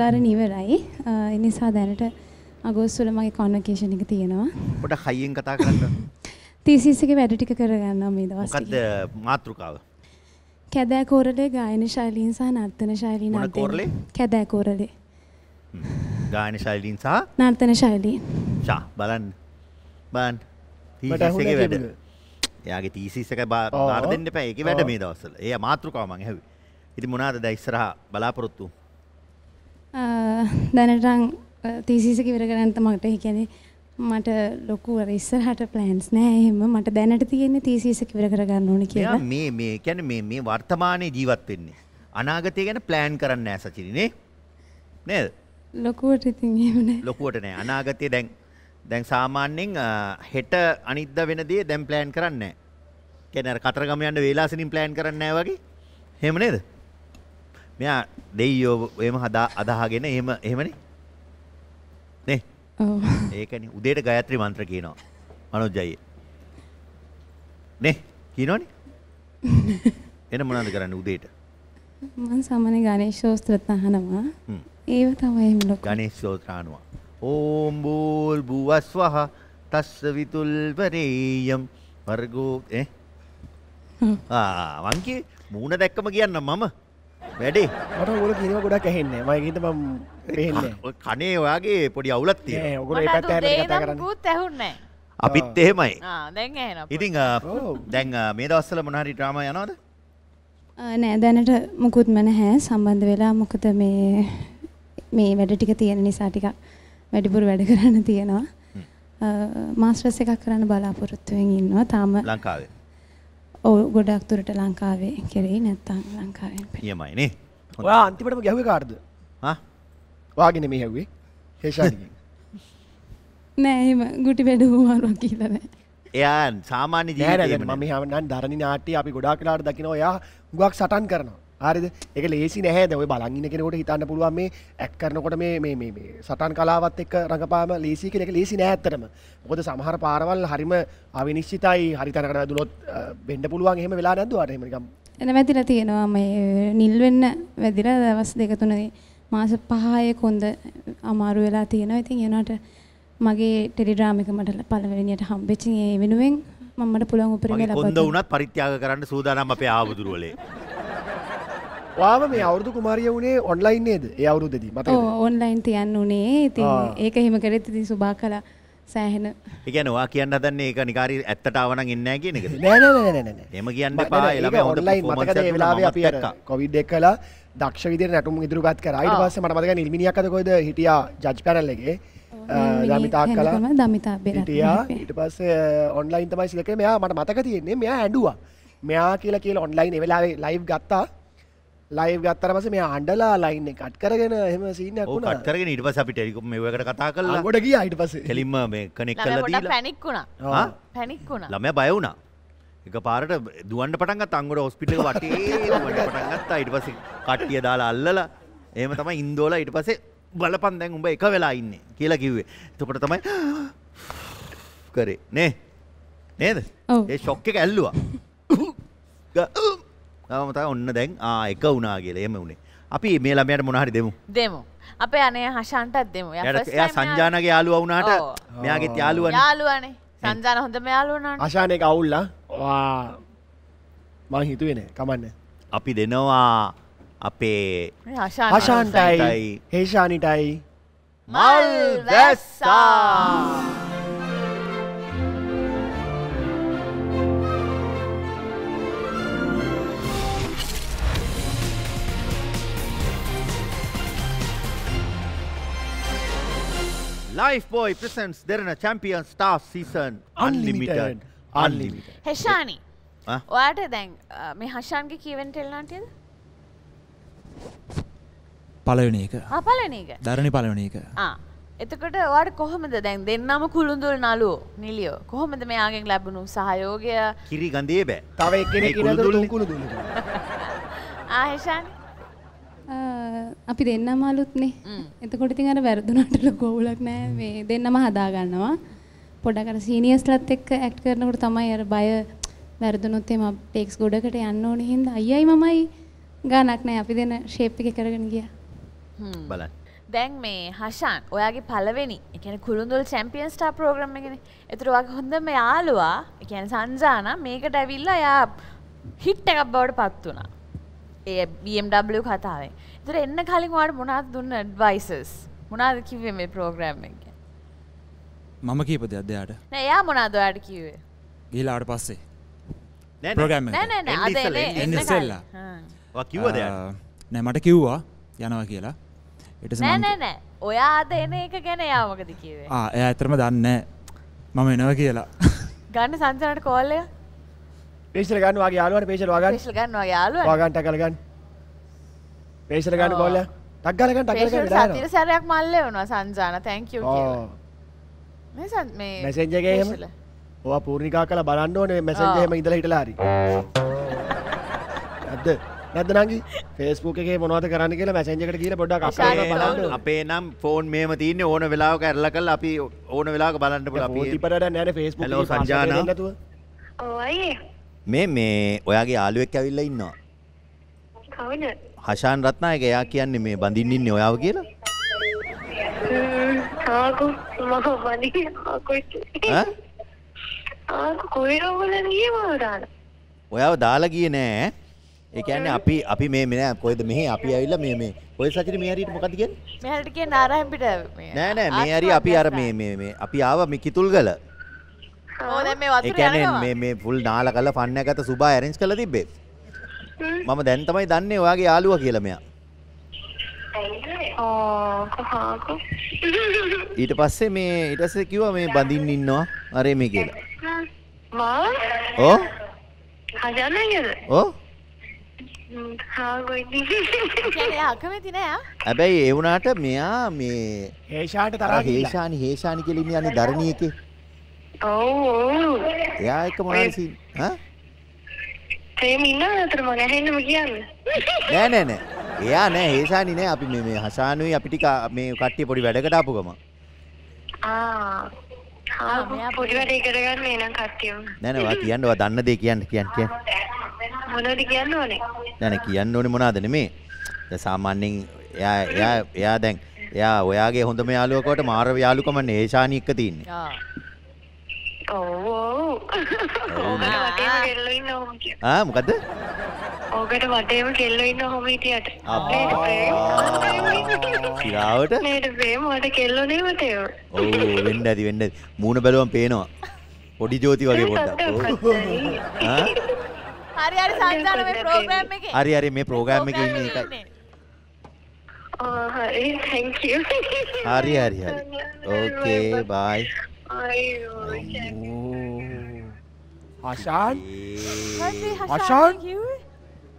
දරන ඉවරයි. එනිසා දැනට අගෝස්තුල මගේ කොන්වකේෂණ එක තියෙනවා. පොඩ හයියෙන් කතා කරන්න. තිසිසක වැඩ ටික කරගන්න මේ දවස් මොකක්ද මාතෘකාව? කැදෑ කෝරලේ ගායන ශෛලීන් සහ නර්තන ශෛලීන් කෝරළේ? කැදෑ කෝරලේ ගායන ශෛලීන් සහ නර්තන ශෛලීන් ශා බලන්න. බන් ඇහුනේ වැඩ? එයාගේ තීසිසක. බාර දෙන්න පැ එක වැඩ. මේ දවස්සල ඒ මාතෘකාව මං හැවි ඉති මොනාද දැයිස්සරහ බලාපොරොත්තු දැනටං තිසිසක විර කරන්ත මට හිකැනෙ මට ලොකුවර ඉස්සරහට ප්ලෑන්ස් නෑ එහෙම මට දැනට තියෙන්නේ තිසිසක විර කරගන්න ඕන කියලා. මේ මේ කැන මේ මේ වර්තමානය ජීවත් වෙන්නේ. අනාගතය ගැන ප්ලෑන් කරන්න ඇ සචිරිනේ නේද? ලොකුවට ඉතින් ලොකුවට නෑ අනාගතය දැන් දැන් සාමාන්‍යෙන් හෙට අනිද්ද වෙනදේ දැම් ප්ලෑන් කරන්න කැනර කතරගමයන්ට වේලාසිනින් ප්ලෑන් කරන්න වගේ. හෙම නේද? මෙයා දෙයියෝ එම හදා අදහාගෙන එහෙම එහෙමනි. නේ? ඒකන. උදේට ගයත්‍රි මන්ත්‍ර කියනවා. අනුජ්ජයි නේ? කියනවනි? එන මොනද කරන්න උදේට? මන් සමන ගණේශෝස්ත්‍රත් අහනවා. ඒව තමයි ලොක ගණේශ ශෝත්‍රානුවා ඕම්බෝල් බුවස්වහ තස්ස විතුල්වරේයම් වර්ගෝ ඒ වංකි මූුණ දැක්කම කියන්න මම වැඩේ මට ඔගොල්ලෝ කියනවා ගොඩක් ඇහෙන්නේ මම හිත මම පේන්නේ ඔය කනේ ඔයාගේ පොඩි අවුලත් තියෙනවා. නෑ ඔගොල්ලෝ ඒ පැත්ත හැරලා කතා කරන්නේ මුකුත් ඇහුන්නේ අපිත් එහෙමයි ඉතිං දැන් මේ දවස්සල මොනහරි ට්‍රාම යනවද නෑ දැනට මුකුත්ම නැහැ සම්බන්ධ වෙලා මොකද මේ මේ වැඩ ටික තියෙන නිසා ටික වැඩිපුර වැඩ කරන්න තියෙනවා. මාස්ටර්ස් එකක් කරන්න බලාපොරොත්තුවෙන් ඉන්නවා. තාම ලංකාවේ? ඔව් ගොඩක් දුරට ලංකාවේ කෙරෙයි. නැත්තම් ලංකාවෙන් නියමයි නේ? ඔයා අන්තිමටම ගැහුවේ කාටද? හා? වාගෙන මේ හැව්වේ හේෂානිගෙන් නෑ එහෙම ගුටි හුමාරුවක් කියලා නෑ. එයා සාමාන්‍ය නෑ නෑ ජීවිතේම දැන් මම හවනන් ධරණි නාට්‍ය අපි ගොඩාක් වෙලාවට දකිනවා. එයා හුඟක් සටන් කරනවා හරිද? ඒක ලේසි නැහැ. දැන් ඔය බලන් ඉන්න කෙනෙකුට හිතන්න පුළුවන් මේ ඇක්ට් කරනකොට මේ මේ මේ මේ සටන් කලාවත් එක්ක රඟපාම ලේසි ඒක ලේසි නෑ ඇත්තටම. මොකද සමහර පාරවල් හරිම අවිනිශ්චිතයි. හරි තැනකට වැදුනොත් අ, වෙන්න පුළුවන්. එහෙම වෙලා නැද්ද? නිකම් එන වැදිලා තියෙනවා. මේ නිල් වෙන්න වැදිලා දවස් දෙක තුනදී මාස පහය කොන්ද අමාරු වෙලා තියෙනවා. ඉතින් ඒනට මගේ ටෙලිග්‍රාම් එක මට පළවෙනියට හම්බෙච්ච ඒ වෙනුවෙන් මම මට පුළුවන් උපරිම ලබා වුණත් පරිත්‍යාග කරන්න සූදානම් අපේ ආවදුරුවලේ ඔයාම මේ අවුරුදු කුමාරිය වුණේ ඔන්ලයින් නේද? ඒ අවුරුද්දේදී මතකද? ඔව් ඔන්ලයින් තියන්න උනේ. ඉතින් ආ. ඒක එහෙම කරෙත් ඉතින් සුභා කළා සෑහෙන. එකන වා කියන්න දන්නේ ඒක නිකාරී ඇත්තට අවනන් එන්න කියන එක නෑ නෑ නෑ නෑ නෑ එම කියන්න ඔන්ලයින් ඒ එකක් වෙලාවේ අපි. කොවිඩ් එක කළා දක්ෂ විදිහට නැටුම් ඉදිරිපත් කරා. ඊට ආ. පස්සේ මට මතකයි නිල්මිනියක් අද කොයිද හිටියා ජජ් පැනල් එකේ. දමිතාක් කළා හැමකම දමිතා හිටියා. ඊට පස්සේ ඔන්ලයින් තමයි සිලක මෙයා මට මතක තියෙන්නේ මෙයා ඇඬුවා. මෙයා කියලා කියලා ඔන්ලයින් ඒ වෙලාවේ ලයිව් ගත්තා ලයිව් ගත්තට පස්සේ මෙයා අඬලා ලයින් එක කට් කරගෙන එහෙම සීන් කට් කරගෙන ඊට පස්සේ අපි ටෙලිකොම් මේවකට කතා කළා අංගොඩ ගියා ඊට පස්සේ. කෙලින්ම මේ කනෙක් ළමයා කරලා පොඩ්ඩක් දීලා. පැනික් වුණා. ආ? පැනික් වුණා. ළමයා බය වුණා. එක පාරට දුවන්න පටන් ගත්තා. අංගොඩ හොස්පිටල් එක වටේ දුවන්න පටන් ගත්තා. ඊට පස්සේ කට්ටිය දාලා අල්ලලා එහෙම තමයි ඉන්දෝලා ඊට පස්සේ බලපන් දැන් උඹ එක වෙලා ඉන්නේ කියලා කිව්වේ. එතකොට තමයි කරේ. නේ? නේද. ඒ ෂොක් එක ඇල්ලුවා තමයි ඔන්න දැන් ආ එක වුණා කියලා. එහෙම උනේ අපි මේ ළමයාට මොන හරි දෙමු. දෙමු. අපේ අනේ හෂන්ටත් දෙමු. එයා සංජානගේ යාළුවා වුණාට ඔව්. මෙයාගෙත් යාළුවනේ. සංජාන හොඳම යාළුවනට ආශාන එක අවුල්ලා. වා මං හිතුවේ නෑ. කමන්න. අපි දෙනවා අපේ හෂාන්ටයි. හේෂානිටයි මල් වැස්සා Life Boy presents Derana champion star season unlimited Heshani ආ? ඔයාට දැන් මේ හෂාන්ගේ කියවෙන් ටෙල්නාටද පලවෙන එක. පලන එක. දරණි පලවන එක. එතකොට වාට කොහොමද දැන් දෙන්නම කුළුඳුල් නලුව නිලියෝ කොහොමද මෙයාගෙන් ලැබුණු සහයෝගය? කිරි ගන්දේ බෑ. තව කුළුදුල්නේ? තුන්කුළු දුන්නු ආහෙෂානි අපි දෙන්නම අලුත්නේ. එතකොට ඉතින් අර වැරදුනට ලොකු අවුලක් නෑ. මේ දෙන්නම හදාගන්නවා පොඩක් අර සීනියර්ස්ලත් එක්ක ඇක්ට් කරනකොට තමයි අර බය වැරදුනොත් එම ටේක්ස් ගොඩකට යන්න ඕනේ හින්දා. අයියයි මමයි ගානක් නෑ. අපි දෙන ෂේප් එක කරගෙන ගියා. බලන්න. දැන් මේ හෂාන් ඔයාගේ පලවෙනි එකන කුළුඳුල් චැම්පියන් ස්ටා ප්‍රෝග්‍රම් එකෙන. එතුර වගේ හොඳ මේ යාලුවා එකන සංජාන මේකට ඇවිල්ලා යා හිට් එකක් බවට පත් වුණා ඒ BMW කතාවේ. තුර එන්න කලින් වාට මොනාත් දුන්න ඩ්වයිසස් මොනාද කිවේ මේ ප්‍රෝග්‍රම් එක? මම කීප දෙයක් දෙයාට. නෑ එයා මොනාද ඔයාට කිවේ ගිලාට පස්සේ. නෑ, නෑ. ප්‍රෝග්‍රම් නෑ නෑ නෑ. අද එන්න ඉස්සෙල්ලා. ඔයා කිව්වද? නෑ මට කිව්වා. යනවා කියලා. එට නෑ නෑ නෑ. ඔයා අද එන එක ගැන යාමකද කිවේ එය ඇතරම දන්න මම එනවා කියලා. ගන්න සංසනට කෝල්ලය පේශල ගන්න වගේ යාලුවට පේශල වගන්න ශල් ගන්නවා යාලුව වගන්ට කලගන්න පේශල ගන්න කොල්ල ටක්ගලගන්න ටක්ගලගන්න සතිර සැරයක් මල්ල වනවා සංජාන තැංකෝ මේ මැසෙන්ජගේ එහෙම? පේශල. ඕ පූර්ණිකා කල බලන්න ඕනේ මැසෙන්ජහෙම ඉදල හිටලාරි ඇද නැද නගේ? ෆේස්බුක් එකේ මොනවද කරන්න කියලා මැසෙන්ජකට කියල පොඩ්ඩක් අපේ බලන්න. අපේ නම් ෆෝන් මේම තියන්නේ ඕන වෙලාවක ඇරල කල් අපි ඕන වෙලාක බලන්න පුල අපි ෝතිපට නැන ෆේස්බුක් Hello, සංජානා. නැතුව. ඔයි මේ මේ ඔයාගේ ආලුවෙක් ඇවිල්ල ඉන්නවා. කවුද? හෂාන් රත්නායක එයා කියන්නේ මේ බඳින්නින්නේ ඔයාව කියලා? ආකු ආකුයි ඈ? ආකු ඔයාව දාලා ගියේ නෑ. ඒ කියන්නේ අපි අපි මේ මෙ නෑ කොයිද මෙහි? අපි ඇවිල්ලා මේ මේ කොයි සතිරේ මේ හරියට මොකද කියන්නේ? මෙහට කිය නාරහැම්පිට නෑ නෑ මේ හරි අපි අර මේ මේ මේ අපි ආව මේ කිතුල්ගල ඕද මේ ෆුල් නාලා කරලා ෆන් එකකට සුබා ඇරේන්ජ් කරලා තිබ්බේ. මම දැන් තමයි දන්නේ ඔයාගේ යාළුවා කියලා මෙයා. ඕ ආකු ඊට පස්සේ මේ ඊට පස්සේ කිව්වා මේ බඳින්න ඉන්නවා අරේ මේ කියලා. ඕ ඕ හැබැයි ඒ වුණාට මෙයා මේ ඒෂාට අර තරහ හේෂානි හේෂානි කියලා ඉන්නේ අනේ දරණී එකේ ඔව් එයා එක්ක මොනවද සීන් ඈ තේම ඉන්න අතර මග හැන්නම කියන්න නෑ නෑ නෑ එයා නෑ හේෂානි නෑ අපි මේ මේ හෂානුයි අපි ටික මේ කට්ටිය පොඩි වැඩකට ආපු ගම ආ පොඩි වැඩේ කරගන්න එනම් කට්ටියම නෑ නෑ ඔයා කියන්න ඔයා දන්න දේ කියන්න කියන්න කියන්න මොනවද කියන්න ඕනේ නෑ නෑ කියන්න ඕනේ මොනවද නෙමේ දැන් සාමාන්‍යයෙන් එයා එයා එයා දැන් එයා ඔයාගේ හොඳම යාළුවකට මාර යාළුකමන්නේ හේෂානි එක්ක තින්නේ ආ මොකද්ද? ඕකට වටේම කෙල්ලෝ ඉන්න ඔහොම හිටියට. සිරාවට මට කෙල්ලෝ නේ වටේම ඔව් වෙන්න ඇති වෙන්න ඇති. මූණ බැලුවම පේනවා. පොඩි ජෝති වගේ පොඩ්ඩක්? හරි හරි සංජාන මේ ප්‍රෝග්‍රෑම් එකේ. හරි හරි මේ ප්‍රෝග්‍රෑම් එකේ ඉන්නේ එකයි. ආ හරි. හරි හරි හරි. ඕකේ බයි හෂාන්? හෂාන්?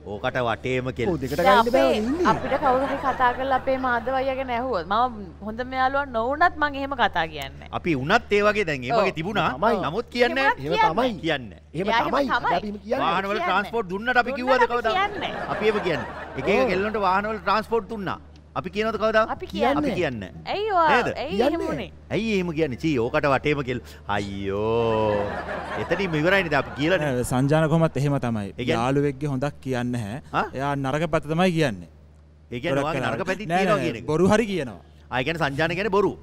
ඕකට වටේම කෙල් ඔව් දෙකට අපිට කවුරුහරි කතා කරලා අපේ මාධවයිය ගැන ඇහුවොත් මම හොඳ මෙයාලුවා නොවුනත් මං එහෙම කතා කියන්නේ. අපි උනත් ඒ වගේ දැන් ඒ වගේ. තිබුණා. නමුත් කියන්නේ එහෙම තමයි. කියන්නේ. එහෙම තමයි. අපි එහෙම කියන්නේ. වාහනවල. ට්‍රාන්ස්පෝර්ට් දුන්නට අපි කිව්වද අපි කවදා කියන්නේ. අපි එහෙම කියන්නේ. එක එක. කෙල්ලන්ට වාහනවල ට්‍රාන්ස්පෝර්ට් දුන්නා අපි කියනවද කවදා? අපි කියන්නේ. කියන්නේ. ඇයි ඔයා නේද? ඇයි එහෙම කියන්නේ. උනේ ඇයි එහෙම කියන්නේ? චී ඕකට වටේම කෙල්. අයියෝ. එතනින් ඉවරයි නේද අපි කියලා සංජාන කොමත් එහෙම තමයි. ඒ යාළුවෙක්ගේ හොඳක් කියන්න හැ? එයා නරක පැත්ත තමයි කියන්නේ. ඒ. පැති බොරු හරි කියනවා. ආ කියන්නේ සංජාන කියන්නේ බොරු.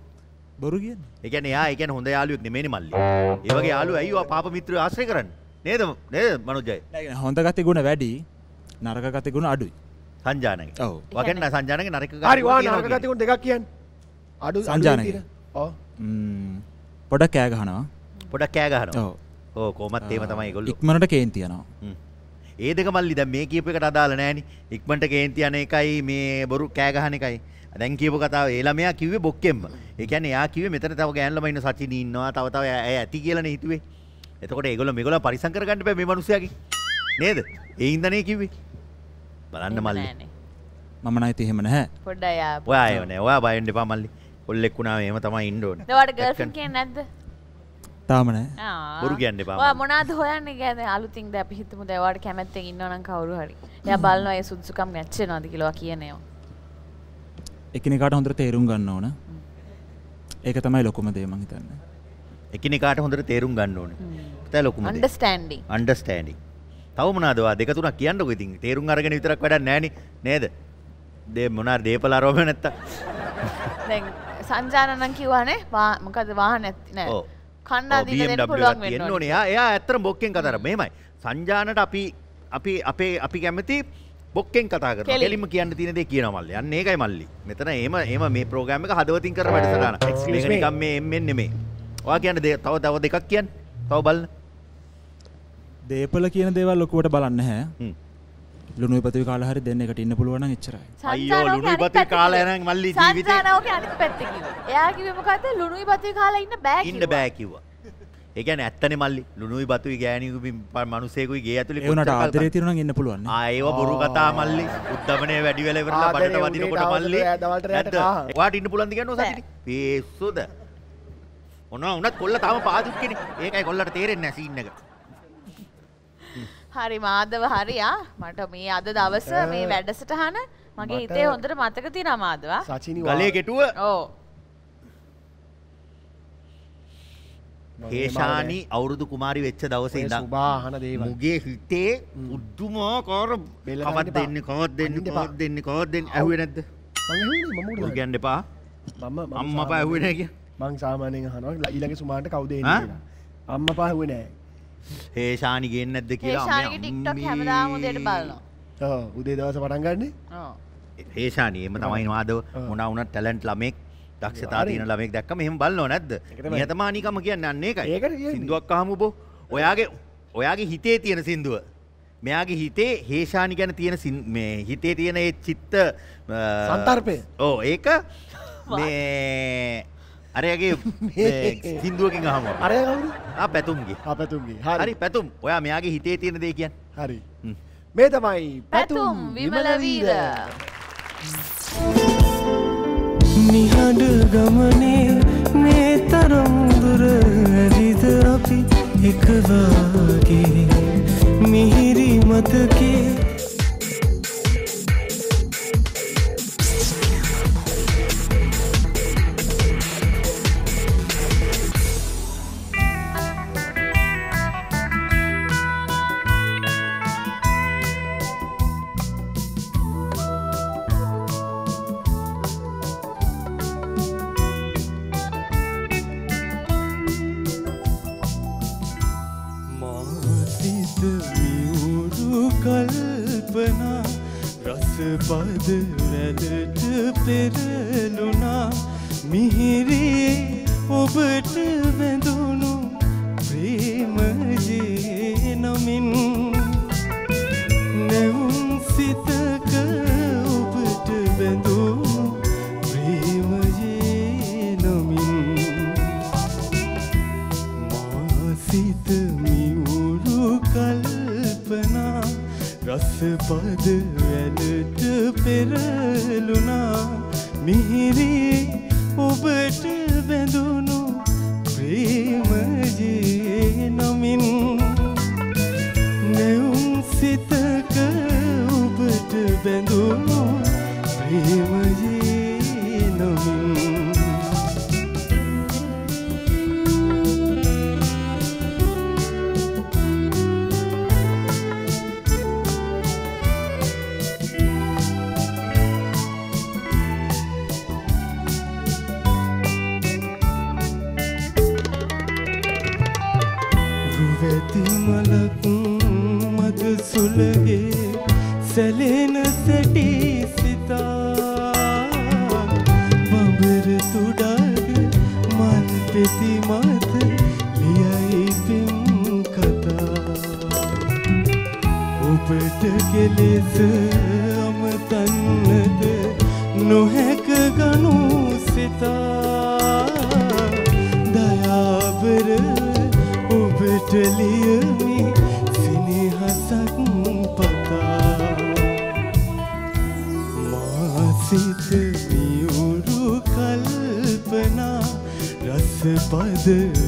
බොරු කියන්න. ඒ කියන්නේ එයා ඒ කියන්නේ හොඳ යාළුවෙක් නෙමෙයිනේ මල්ලි. ඒ වගේ යාළුවෝ ඇයි ඔයා පාප මිත්‍රයෝ ආශ්‍රය කරන්නේ? නේද නේද මනෝජය? හොඳ ගති ගුණ වැඩි නරක ගති ගුණ අඩුයි සංජානක ඔව්. වගන්න සංජානක නරක හරි වා නරක ගතිකුන් දෙකක් කියන්න. අඩු සංජානක. ඕ ම්ම්, පොඩක් කෑ ගහනවා. පොඩක් කෑ ගහනවා. ඔව්. ඕ කොහොමත් ඒව තමයි ඒගොල්ලෝ. ඉක්මනට කේන්තියනවා හ්ම්. ඒ දෙක මල්ලි දැන් මේ කියපු එකට අදාළ නෑනේ ඉක්මනට කේන්ති යන එකයි මේ බොරු කෑ ගහන එකයි. දැන් කියපු කතාව ඒ ළමයා කිව්වේ බොක්කෙම්ම. ඒ කියන්නේ එයා කිව්වේ මෙතන තව ගෑනු ළමයි ඉන්න සචිනි ඉන්නවා තව තව ඇය ඇති කියලානේ හිතුවේ. එතකොට ඒගොල්ලෝ මේගොල්ලෝ පරිසම් කරගන්න බෑ මේ මිනිස්සයාගේ නේද? ඒ හින්දානේ කිව්වේ බලන්න මල්ලි නෑනේ. මම නයිති එහෙම නැහැ පොඩ්ඩයි යා ඔයා ඒව නෑ ඔයා බය වෙන්න එපා මල්ලි කොල්ලෙක් වුණාම එහෙම තමයි ඉන්න ඕනේ දවට ගර්ල්ෆ්‍රෙන්ඩ් කියන්නේ නැද්ද තාම නෑ ආ. බොරු කියන්න එපා ඔයා මල්ලි. මොනවද හොයන්නේ කියන්නේ අලුතින් දැන් අපි හිතමු දැන් ඔයාට කැමැත්තෙන් ඉන්නවා නම් කවුරු හරි. එයා බලනවා ඒ සුදුසුකම් වෙනවද කියලා ඔයා කියනවා. එකනිකාට හොඳට තේරුම් ගන්න ඕන ඒක තමයි ලොකුම දේ මං හිතන්න එකිනෙකාට හොඳට තේරුම් ගන්න ඕනේ තෑ ලොකුම දේ. අන්ඩර්ස්ටෑන්ඩින්. අන්ඩර්ස්ටෑන්ඩින් තව මොනාදවා දෙක තුනක් කියන්නකො ඉතින් තේරුම් අරගෙන විතරක් වැඩක් නෑනේ නේද දේ මොනාර දේපල අරවම නැත්ත දැන් සංජානනන් කිව්වානේ වා මොකද වාහන ඇති නෑ ඔව්. කණ්ඩා දීලා දෙන්න පුළුවන් වෙන්න තියෙන්න ඕනේ. ඕනේ. එයා එයා ඇත්තටම බොක්කෙන් කතා කරා. මෙහෙමයි. සංජානට අපි අපි අපේ අපි කැමති බොක්කෙන් කතා කරනවා. කෙලින්. කෙලින්ම කියන්න තියෙන දේ කියනවා මල්ලි. අන්න ඒකයි මල්ලි. මෙතන එහෙම එහෙම මේ ප්‍රෝග්‍රෑම් එක හදවතින් කරන වැඩසටහන. excuse මේක me. නිකන් මේ එම්ෙන් නෙමෙයි. ඔයා කියන්න දේ තව තව දෙකක් කියන්න. තව බලන්න. දේපල කියන දේවල් ලොකුවට බලන්න හැ හ්ම්. ලුණුයි පතිවි කාල හරි දෙන්න එකට ඉන්න පුළුවන් නම් එච්චරයි අයියෝ, බතුයි පැත්ත කාලා. යන මල්ලි ජීවිතේ. සංජානෝගේ අනිත් පැත්ත කිව්වේ. එයා කිව්වේ මොකද්ද? ලුණුයි බතුයි කාලා ඉන්න බෑ ඉන්න කිව්වා. බෑ කිව්වා. ඒ කියන්නේ ඇත්තනේ මල්ලි. ලුණුයි බතුයි ගෑණිකුයි මනුස්සයෙකුයි ගේ ඇතුලේ කොච්චර ආදරේ නම් ඉන්න පුළුවන් නේ. ආ ඒව බොරු කතා මල්ලි. උද්දමනේ වැඩි වෙලා ඉවරලා බඩට වදිනකොට මල්ලි. නැද්ද? ඔයාට ඉන්න පුළුවන්ද කියන්නේ සතිනේ? පිස්සුද? මොනවා වුණත් කොල්ල තාම පාදුක් කෙනෙක්. ඒකයි කොල්ලට තේරෙන්නේ නැහැ සීන් එක. හරි මාදව හරියා මට මේ අද දවස මේ වැඩසටහන මගේ හිතේ හොඳට මතක තියෙනවා මාදවා. සචිනි ගලේ කෙටුව ඔව්. හේෂානි අවුරුදු කුමාරි වෙච්ච දවසේ ඉඳන් සුබාහන දේවල් මුගේ හිතේ බෙල්ල කවත්. දෙන්නේ කවත් දෙන්නේ. කවත් දෙන්නේ කවත් දෙන්නේ ඇහුවේ නැද්ද? මං ඇහුවේ මම උඩ කියන්න එපා. මම අම්මා අපා ඇහුවේ නැහැ කිය. මං සාමානයෙන් අහනවා ඊළඟ සුමාන්ට කවුද එන්නේ? කියලා. අම්මා පා ඇහුවේ නෑ. හේෂානි ගේන්නේ නැද්ද කියලා TikTok හැමදාම උදේට බලනවා. ඔව් උදේ දවස පටන් ගන්නෙ. ඔව්. හේෂානි එහෙම තමයි වාදව මොනා වුණත් ටැලන්ට් ළමෙක් දක්ෂතා. තියෙන ළමෙක් දැක්කම එහෙම බලනව නැද්ද? නිහතමානීකම කියන්නේ අන්න ඒකයි. සින්දුවක් අහමු බෝ. ඔයාගේ ඔයාගේ හිතේ තියෙන සින්දුව. මෙයාගේ හිතේ හේෂානි ගැන තියෙන හිතේ තියෙන ඒ චිත්ත සන්තර්පය. ඔව් ඒක මේ අරයගේ මේ සින්දුවකින් අහමු. අරය කවුද? ආ පැතුම්ගේ. අපතුම්ගේ. හරි හරි. පැතුම්. ඔයා මෙයාගේ හිතේ තියෙන දේ කියන්න. හරි. හ්ම්. මේ තමයි පැතුම් විමල වීර. නිහඬ ගමනේ මේ තරම් දුර ඇරිද අපි එකවාගේ මිහිරි මතකේ රසපද වැලට පෙරලුනා මිහිරේ ඔබට වැඳුණු ප්‍රේමජේ නමින්. නැවුම් සිතක ඔබට වැඳුණු ප්‍රේමජේ නමින්. මාසිත මිවුරු කල්පනා රසපද වැලට පෙරලුනා මිහිරී ඔබට කෙලෙස අමතන්නද නොහැක ගනු සිතා දයාබර ඔබට ලියමි සිනහසක් පතා මාසිත මියුරු කල්පනා රසපද වැලට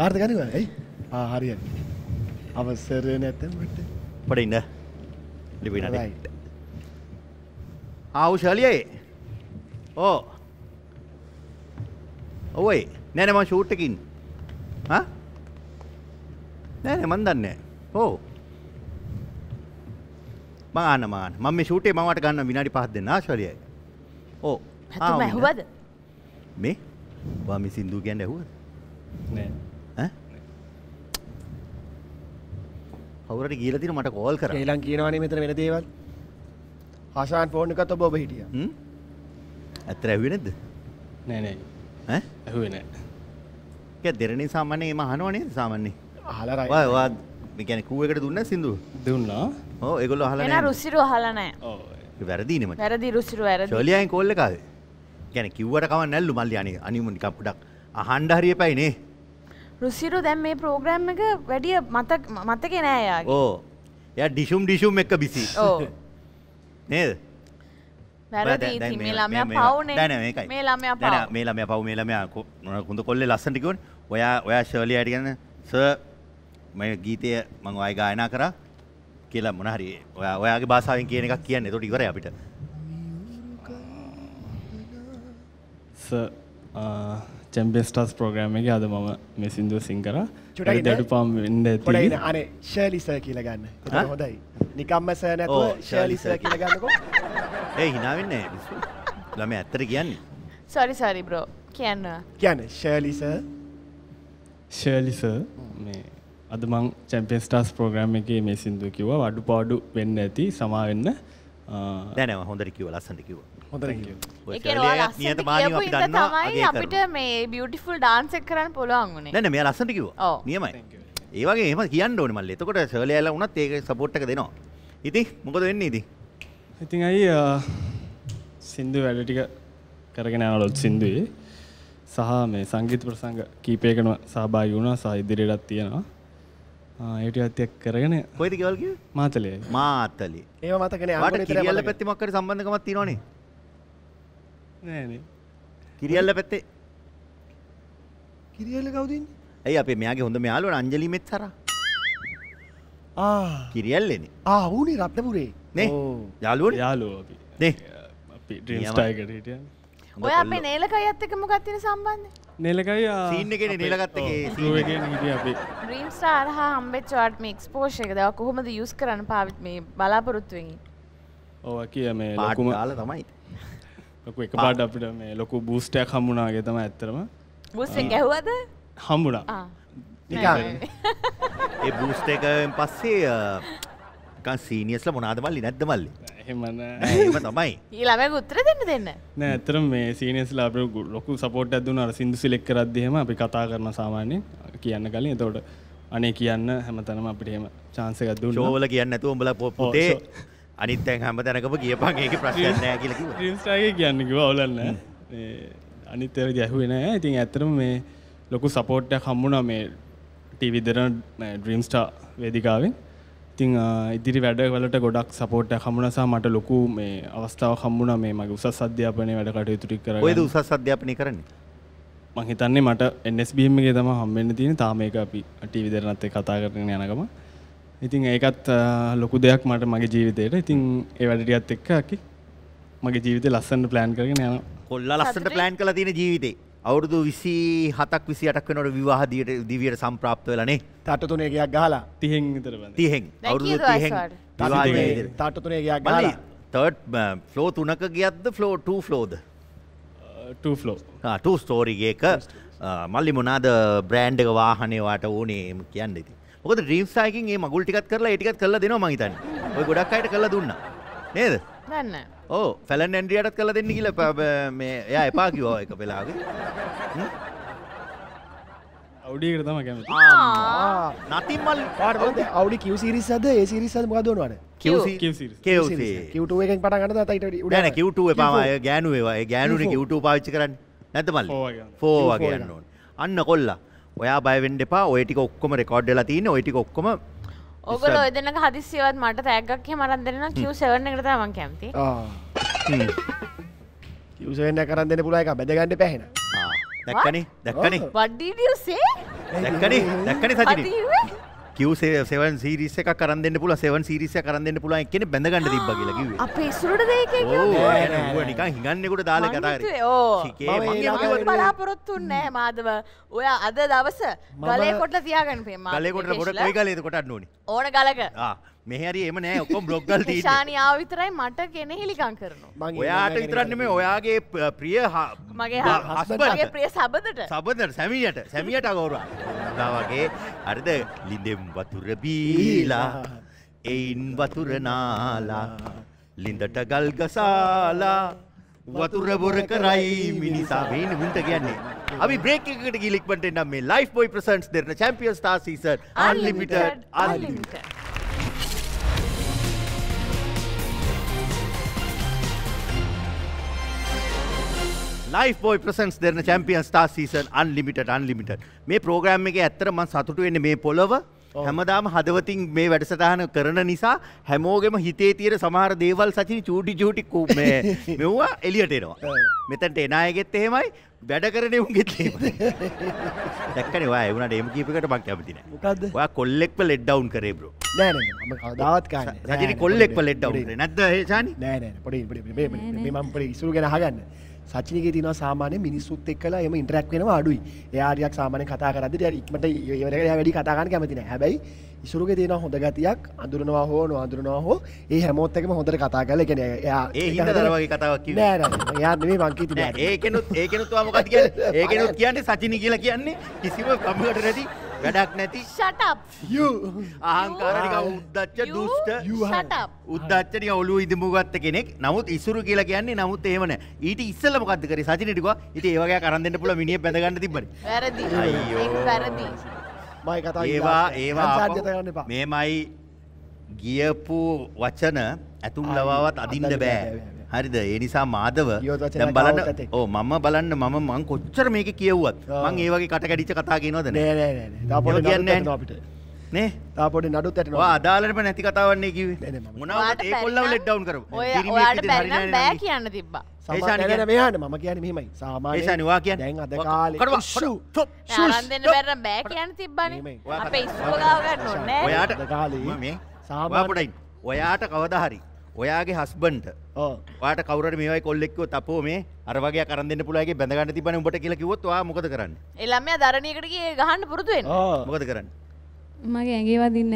කාර්ත ගනිව ඇයි? ආහරිය අවසර නැතමට පොඩින්ඩ ලිපිනට ආවුශලියයි ඕ. ඔවයි නැනම ෂූට්ටකින් නෑන මන් දන්න ඕ. මානමාන මම මේ ෂූටේ මවට ගන්න විනාඩි පහත් දෙන්න. ආශලියයි ඕ. ඇහුවද? මේ? වාමි සිින්දු ගැන්න ඇහුව කවුරට ගීලතින මට කෝල් කර ඒලන් කියනවානේ මෙතන වෙන දේවල්. ආශාන් ෆෝන් එකත් ඔබ ඔබ හිටිය. ඇත්තර ඇහුවේ නැද්ද? නෑනෑ ඈ? ඇහුවේ නෑ. එක දෙරණි සාමාන්‍යයේ එම අහනවනේ සාමාන්‍යයෙන්? අහලා ඔය ඔයා මේ කියන්නේ කූ එකට දුන්න සින්දු දුන්නා. ඔව් ඒගොල්ලෝ අහලා එන නැහැ රුසිරු අහලා නෑ ඒක වැරදීනේ මචං වැරදි රුසිරු වැරදි. ෂර්ලියන් කෝල් එක ආවේ කියන්නේ කිව්වට කවන්න නැල්ලු මල්ලි අනේ අනිමු නිකන් පොඩක් අහන්න හරි එපයි නේ රුසිරු දැන් මේ ප්‍රෝග්‍රෑම් එක වැඩිය මතක මතකේ නෑ යාගේ ඕ එයා ඩිෂුම් ඩිෂුම් එක්ක බිසි ඔව් නේද මේ මේ- මේ-. මේ නෑ, පව් මේ ළමයා පව් මේ ළමයා කො- මොන කුඳ කොල්ලේ ලස්සනට කිව්වනේ. ඔයා ඔයා ෂර්ලියාට කියන්නේ සර් මේ ගීතය මම ඔයයි ගායනා කරා කියලා මොන හරි ඔයා ඔයාගේ භාෂාවෙන් කියන එකක් කියන්න. එතකොට ඉවරයි අපිට. චැම්පියන් ස්ටස් ප්‍රෝග්‍රෑම් එක අද මම මේ සිින්දුව සිංකර. දඩු පාම් වෙන්න ඇති. අනේ ශර්ලිස කියල ගන්න. එතකොට ආ? හොඳයි. නිකම්ම සෑ ඕ, නැතුව ශර්ලිස. ශර්ලිස කියල ගන්නකෝ. ඒ hina වෙන්නේ. නැහැ පිස්සු. ළමයා ඇත්තට කියන්නේ. සොරි සොරි බ්‍රෝ කියන්න. කියන්න ශර්ලිස ශර්ලිස මේ අද මං චැම්පියන් ස්ටස් ප්‍රෝග්‍රම් එක මේ සිින්දුව කිව වඩු පාඩු වෙන්න ඇති සමාවෙන්න. නෑ නෑ හොඳට කිව්වා ලස්සනට ඒ දන්නවා තමයි අපිට. මේ බියුටිෆුල් ඩාන්ස් එක කරන්න පුළුවන් උනේ නෑ නෑ මෙයා ලස්සනට කිව්වා. ඔව්. නියමයි. ඒ වගේ එහෙම කියන්න ඕනේ මල්ලි. එතකොට ෂර්ලියාලා වුණත් ඒක සපෝට් එක දෙනවා. ඉතින් මොකද වෙන්නේ ඉතින්? ඉතින් අයි සින්දු වැඩ ටික කරගෙන යනලොත් සින්දුවේ සහ මේ සංගීත ප්‍රසංග කීපයකන සහභාගි වුණා සහ ඉදිරියටත් තියෙනවා ඒට අත්යක් කරගෙන කොයිද ගෙවල් කිව්වේ? මාතලේ මාතලේ. ඒව මතකනේ වාට අංගුලිතරය කිරියල්ල මතකයි. පැත්තේ මොකක් හරි සම්බන්ධකමක් තියෙනවනේ. නෑනේ කිරියල්ල පැත්තේ. කිරියල්ල කවුද ඉන්නේ? ඇයි අපේ මෙයාගේ හොඳ මෙයාළුවා අංජලි මෙත්සරා. ආ කිරියල්ලනේ. ආ ඌනේ රත්නපුරේ නේ? ඕ. යාළුවනේ. යාලෝ අපි නේ? අපි ඩ්‍රීම්ස්ටයිකට හිටිය ඔය අපේ නේලකයත් එක්ක මොකක්ද තියෙන සම්බන්ධය නෙලකයි සීන් එකේනේ නීලගත්ත එකේ සීන් එක. රුවගෙන හිටිය අපි ඩ්‍රීම් ස්ටාර් හා හම්බෙච්ච වාට මේ එක්ස්පෝෂර් එක දව කොහොමද යූස් කරන්න පාවිත් මේ බලාපොරොත්තු වෙමින් ඕව කිය මේ ලොකුම දාලා තමයි. ලොකු එක පාට අපිට මේ ලොකු බූස්ටයක් හම්බුණාගේ තම ඇත්තරම ඇහුවද හම්බුණා ඒ බූස්ට් එකෙන් පස්සේ නිකන් සීනියර්ස්ලා මොනවාද මල්ලි නැද්ද මල්ලි? එහෙම තමයි. ඊ ළමයාගේ උත්තර දෙන්න දෙන්න. නෑ ඇතරම් මේ සීනියස්ලා අප ලොකු සපෝට් ඇදුන අර සිින්දු සිලෙක් කරද්දිහෙම අපි කතා කරන සාමාන්‍යයෙන්. කියන්න කලින් එතවට අනේ කියන්න හැමතනම අපිට එහෙම චාන්සකත් දුන්න. ෂෝවල කියන්නේ නැතුව උඹලා පුතේ. අනිත් තැන් හැම තැනකම කියපන් ඒකේ ප්‍රශ්නයක් නෑ කියලා කිව්වා. ්‍රීම්ස්ටාගේ කියන්න කිව ඔලන්න අනිත්තර ගැහුවෙන ඉතින් ඇතරම මේ ලොකු සපෝට්ටයක් හම්බුණා මේ ටීවි දෙරන ඩ්‍රීම්ස්ටා වේදිකාවෙන්. ඉතිං ඉදිරි වැඩවලට ගොඩක් සපෝට් හමුණසා මට ලොකු මේ අවස්ථාව හම්බුණ මේ මගේ උසස් අධ්‍යාපනය වැඩ කටයුතුරි කර ඔයද උසස් අධ්‍යාපනය කරන්නේ? මහිතන්නේ මට එන්ස්බීම්ගේ තම හම්බෙන්න්න තියෙන තාමේක අපි ටීවි දෙරනත්තේ කතා කරන යනකම ඉතින් ඒකත් ලොකු දෙයක් මට මගේ ජීවිතයට ඉතින් ඒ වැඩටියත් එක්ක අකි මගේ ජීවිත ලස්සන්න ප්ලෑන් කරගෙන යන කොල්ලා ලස්සට ප්ලෑන් කළ තියෙන ජීවිතේ. අවුරුදු විසි හතක් විසි අටක් වෙනට විවාහදියට දිවියට සම්ප්‍රාප්ත වෙලනේ තට්ටතුනේ එකයක් ගහලා. තිහෙන් විතර තිහෙන්. අවුරුදු තිහෙන් තට්ටතුනේ එකයක් බලි ගහලා. තර්ඩ් ෆ්ලෝ තුනක ගියත්ද ෆ්ලෝ ට ෆ්ලෝද ෆ්ලෝ ටූ ස්ටෝරිගේක මල්ලි මොනාද බ්‍රෑන්්ඩ එක වාහනයවාට ඕනේ එම කියන්න ඉති මොකද ්‍රීම්සායකින් ඒ මගුල් ටිකත් කරලා ඒටිකත් කල දෙනවා මහිතන් ඔය ගොඩක් අයට කල දුන්න. නේද? දන්න. ඕ ෆැලන් ඇන්ඩියටත් කල දෙන්න කියල මේ එයා එපා කිවෝ එක පෙලාගේ අවඩියකට තම කැමති. නතින් මල් පාට අවුඩි කිව සිරිසද ඒ සිරිසද මොකදවනට කිවට එකෙන් පට ගන්න තයිට උඩන කිව්ටුව එපාමය ගෑනුවේවා ගෑනුන කිව්ට පාච්චි කරන්න. නැත මල් ෆෝ වගේ යන්න ඕන. අන්න කොල්ලා ඔයා බයවෙන්ඩ එපා. ඔයටික ඔක්කොම රෙකෝඩ්ඩලා තියන ඔයිටික ඔක්කොම ඔගල ඔයදනක හදිසිවත් මට තැගක් මරන් දෙන්න කිව් සෙවන්න එකට තමන් කැමති. කිවසන්න කරන්න දෙන්න පුලා එක බැදගන්නඩ පැහෙන දැක්කනේ? දැක්කනේ? වඩ්ඩීඩියසේ දැක්කනේ? දැක්කනේ සජන කිවසේ සෙවන් සිරිස එක කරන්න දෙන්න පුල සෙවන් සිරිස කරන්න දෙන්න පුලා එකන බැඳගන්න තිබ කියලා කිව අපේ ඉසුරට දෙක නික හිඟන්නෙකුට දාල කතාර බලාපොරොත්තුන් නෑ මාදව ඔය අද දවස ගලේ කොටල තියාගන්න පේම කලෙකොට ගොඩ කොයි කලේද කොටත් නොනි ඕන? ගලක මෙහරි එම නෑ ඔක්කොම් බ්ලොග්ගල් ශානියාව විතරයි මට ගෙන හෙලිකං කරනවා ඔයාට විතරන්න මේ ඔයාගේ ප්‍රිය මගේ හස්බගේ ප්‍රිය සබදට සබදට සැමියට සැමියට අගෞරවා වගේ අර්ද ලිඳෙම් වතුර බීලා එයින් වතුරනාලා ලිඳට ගල්ගසාලා වතුර බොර කරයි මිනිසා. වෙන මුන්ට කියන්නේ. අපි බ්‍රේක් එකට ගිලික්මට නම් මේ Lifebuoy presents Derana champion star season unlimited unlimited Lifebuoy presents Derana champion star season unlimited unlimited මේ ප්‍රෝග්‍රම් එක ඇත්තර මන් සතුට වෙන්න මේ පොළොව. හැමදාම හදවතින් මේ වැඩසටහන කරන නිසා හැමෝගෙම හිතේ තියෙන සමහර දේවල් සචිනි චූටි චූටි මේ මෙව්වා එලියට එනවා. මෙතැන්ට එනායගෙත් එහෙමයි වැඩ කරන උන්ගෙත් දැක්කන වා එවුණට එම කීපකට මක් කැමතින මොකක්ද ඔයා කොල්ලෙක්ව ලෙඩ් ඩවුන් කරේ බ්‍රෝ නෑන කවදාවත් කාන්න රජනි කොල්ලෙක්ව ලෙඩ් ඩවුන් නැද්ද ඒචානි නෑන පොඩි මම්පට ඉසුරු ගෙන හගන්න සචිනක තින සාමානය මිනිස්සුත් එක්කලා එම ඉන්ටරක් වෙනවා අඩුයි. එයාරයක් සාමානය කතා කරද ඉක්මට වැඩි කතාගන්න කැමතින හැබැයි ඉසුරුක තියෙන හොඳ ගතියක් අඳුරනවා හෝ නොඅඳුරනවා හෝ ඒ හැමෝත්තකම හොඳට කතා කල කෙන එයා ඒ හිද දරවගේ කතාවක් යා මංකි ඒකනුත් ඒකනුත් මොකද කිය ඒකනුත් කියන්නේ සචිනි කියලා කියන්නේ කිසිම කම්මට නැති වැඩක් නැති. ආහංකාරනික උද්දච්ච දුෂ්ට. උද්දච්චනික ඔලු ඉදමුගත්ත කෙනෙක්. නමුත් ඉසුරු කියලා කියන්නේ නමුත් ඒවන ඊට ඉස්සල මොකක්ද කර? සචිනටික ඉති ඒවගේ කරන්නට පුළ මිනිිය පැදගන්න කතා ඒවා ඒවා මේමයි ගියපු වචන ඇතුම් ලවාවත් අදින්ට බෑ හරිද ඒ නිසා මාදව දැන් බලන්න ඕ මම බලන්න මම මං කොච්චර මේක කියව්වත් මං ඒ වගේ කට කැඩිච්ච කතා කියනවද නෑ නෑ නෑ තාපොඩ කියන්නේ අපිට නේ තාපොඩ නඩුත් ඇට ඔයා අදාළටම නැති කතාවන්නේ කිව්වේ මොනවද ඒ කොල්ලව ලෙට් ඩවුන් කරමු ඔය ඔයාට බැරි නම් බෑ කියන්න තිබ්බා සාමාන්‍යයෙන් මෙහාට මම කියන්නේ මෙහෙමයි සාමාන්‍යයෙන් ඒෂානි ඔයා කියන්නේ දැන් අද කාලේ ෂු ආරන් දෙන්න බැරි බෑ කියන්න තිබ්බනේ අපේ ඉස්කෝල ගාව ගන්න ඕනේ ඔයාට කාලේ මේ සාමාන්‍ය ඔයාට කවදා හරි ඔයාගේ හස්බන්ට වාට කවර මේවයි කොල්ලෙක්ව තපෝ මේ අරවගේ කරන්න පුලගේ බැඳගන්න තිබන උඹට කියලා කිවොත් වා මොකද කරන්න? එළම්ම ධරණයකටගේ ගහන්න පුරුදුවෙන් මොකද කරන්න? මගේ ඇගේ වදින්න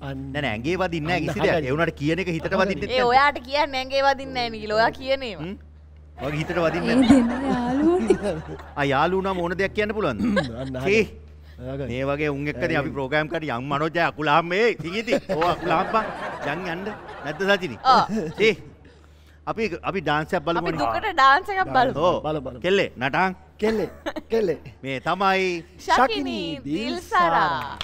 අන්න. ඇගේ වදින්න කිසි එවනට කියන එක හිතට වදින්න ඒ ඔයාට කියන්න ඇගේ වදින්න ඇනි ලොයා කියනේ හිතට වදින්න යාලුනා ඕන දෙයක් කියන්න පුළුවන් මේ වගේ උන් එක්කද අපි ප්‍රෝග්‍රෑම් කට යම් මනෝජය අකුලාම් මේ. තිගිති ඕ අකුලාම්පා යන් යන්න. නැද්ද සචිනි ඒ අපි අපි ඩාන්සයක් බලමු දුකට ඩාන්සයක් බලමු කෙල්ලේ නටාන්? කෙල්ලේ කෙල්ලේ. මේ තමයි ශකිනී දිල්සරා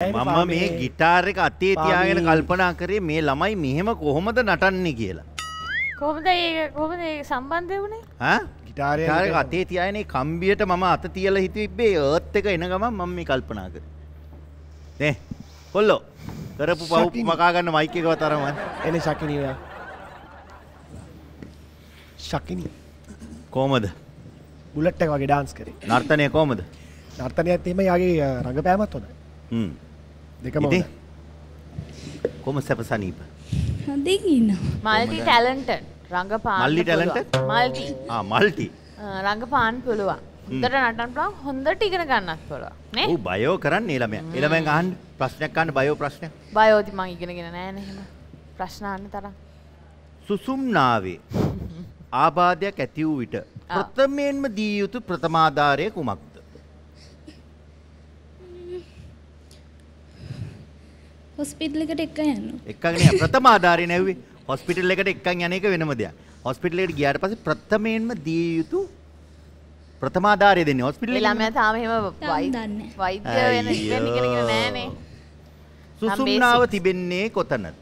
මම මේ ගිටාර එක අතේ තියාගෙන කල්පනා කරේ මේ ළමයි මෙහෙම කොහොමද නටන්නේ කියලා. කොහොමද ඒ කොහොමද ඒ සම්බන්ධය වුණේ ඈ? ගිටාරය අතේ තියාගෙන කම්බියට මම අත තියලා හිතුවේ ඒත් එක එන ගමන් මම මේ කල්පනා කරේ. නේ කොල්ලෝ කරපු පව්. මකා ගන්න මයික් එකවත් අරන් එනේ ශකිනී ඔයා. ශකිනී කොහමද? බුලට් එක වගේ ඩාන්ස් කරේ. නර්තනය කොහමද? නර්තනයත් එහෙම යාගේ රඟපෑමත් හොඳයි. හ්ම්. දෙකම ඉතින් හොඳයි. කොහොම සැපසනීප? හොඳින් ඉන්නවා. මල්ටි රංගපාන්න මල්ලි පුළුවන්. talented? මල්ටි ආ මල්ටි. රංගපාන් පුළුවන් හොඳට නටන්න පුළුවන් හොඳට ඉගෙන ගන්නත් පුළුවන් නේ ඔව් බයෝ කරන්නේ ළමයා. ළමෙන් අහන්න ප්‍රශ්නයක් අහන්න බයෝ ප්‍රශ්නයක්. බයෝති මං ඉගෙනගෙන නෑ එහෙම ප්‍රශ්න අහන්න තරම් සුසුම්නාවේ ආබාධයක් ඇති වූ විට ප්‍රථමයෙන්ම දී යුතු ප්‍රථමාධාරය කුමක්ද? හොස්පිටල් එකට එක යන්න. එක්කගෙන යන්න. ප්‍රථමාධාරය නැව්වේ හොස්පිටල් එකට එක්කන් යන එක වෙනම දෙයක්. හොස්පිටල් එකට ගියාට පස්සේ ප්‍රථමයෙන්ම දී යුතු ප්‍රථමාධාරය දෙන්නේ හොස්පිටල් ඒ ළමයා තාම එහෙම වෛද්‍ය වෙන වෙන්න ඉගෙනගෙන නෑනේ සුසුම්නාව තිබෙන්නේ කොතනද?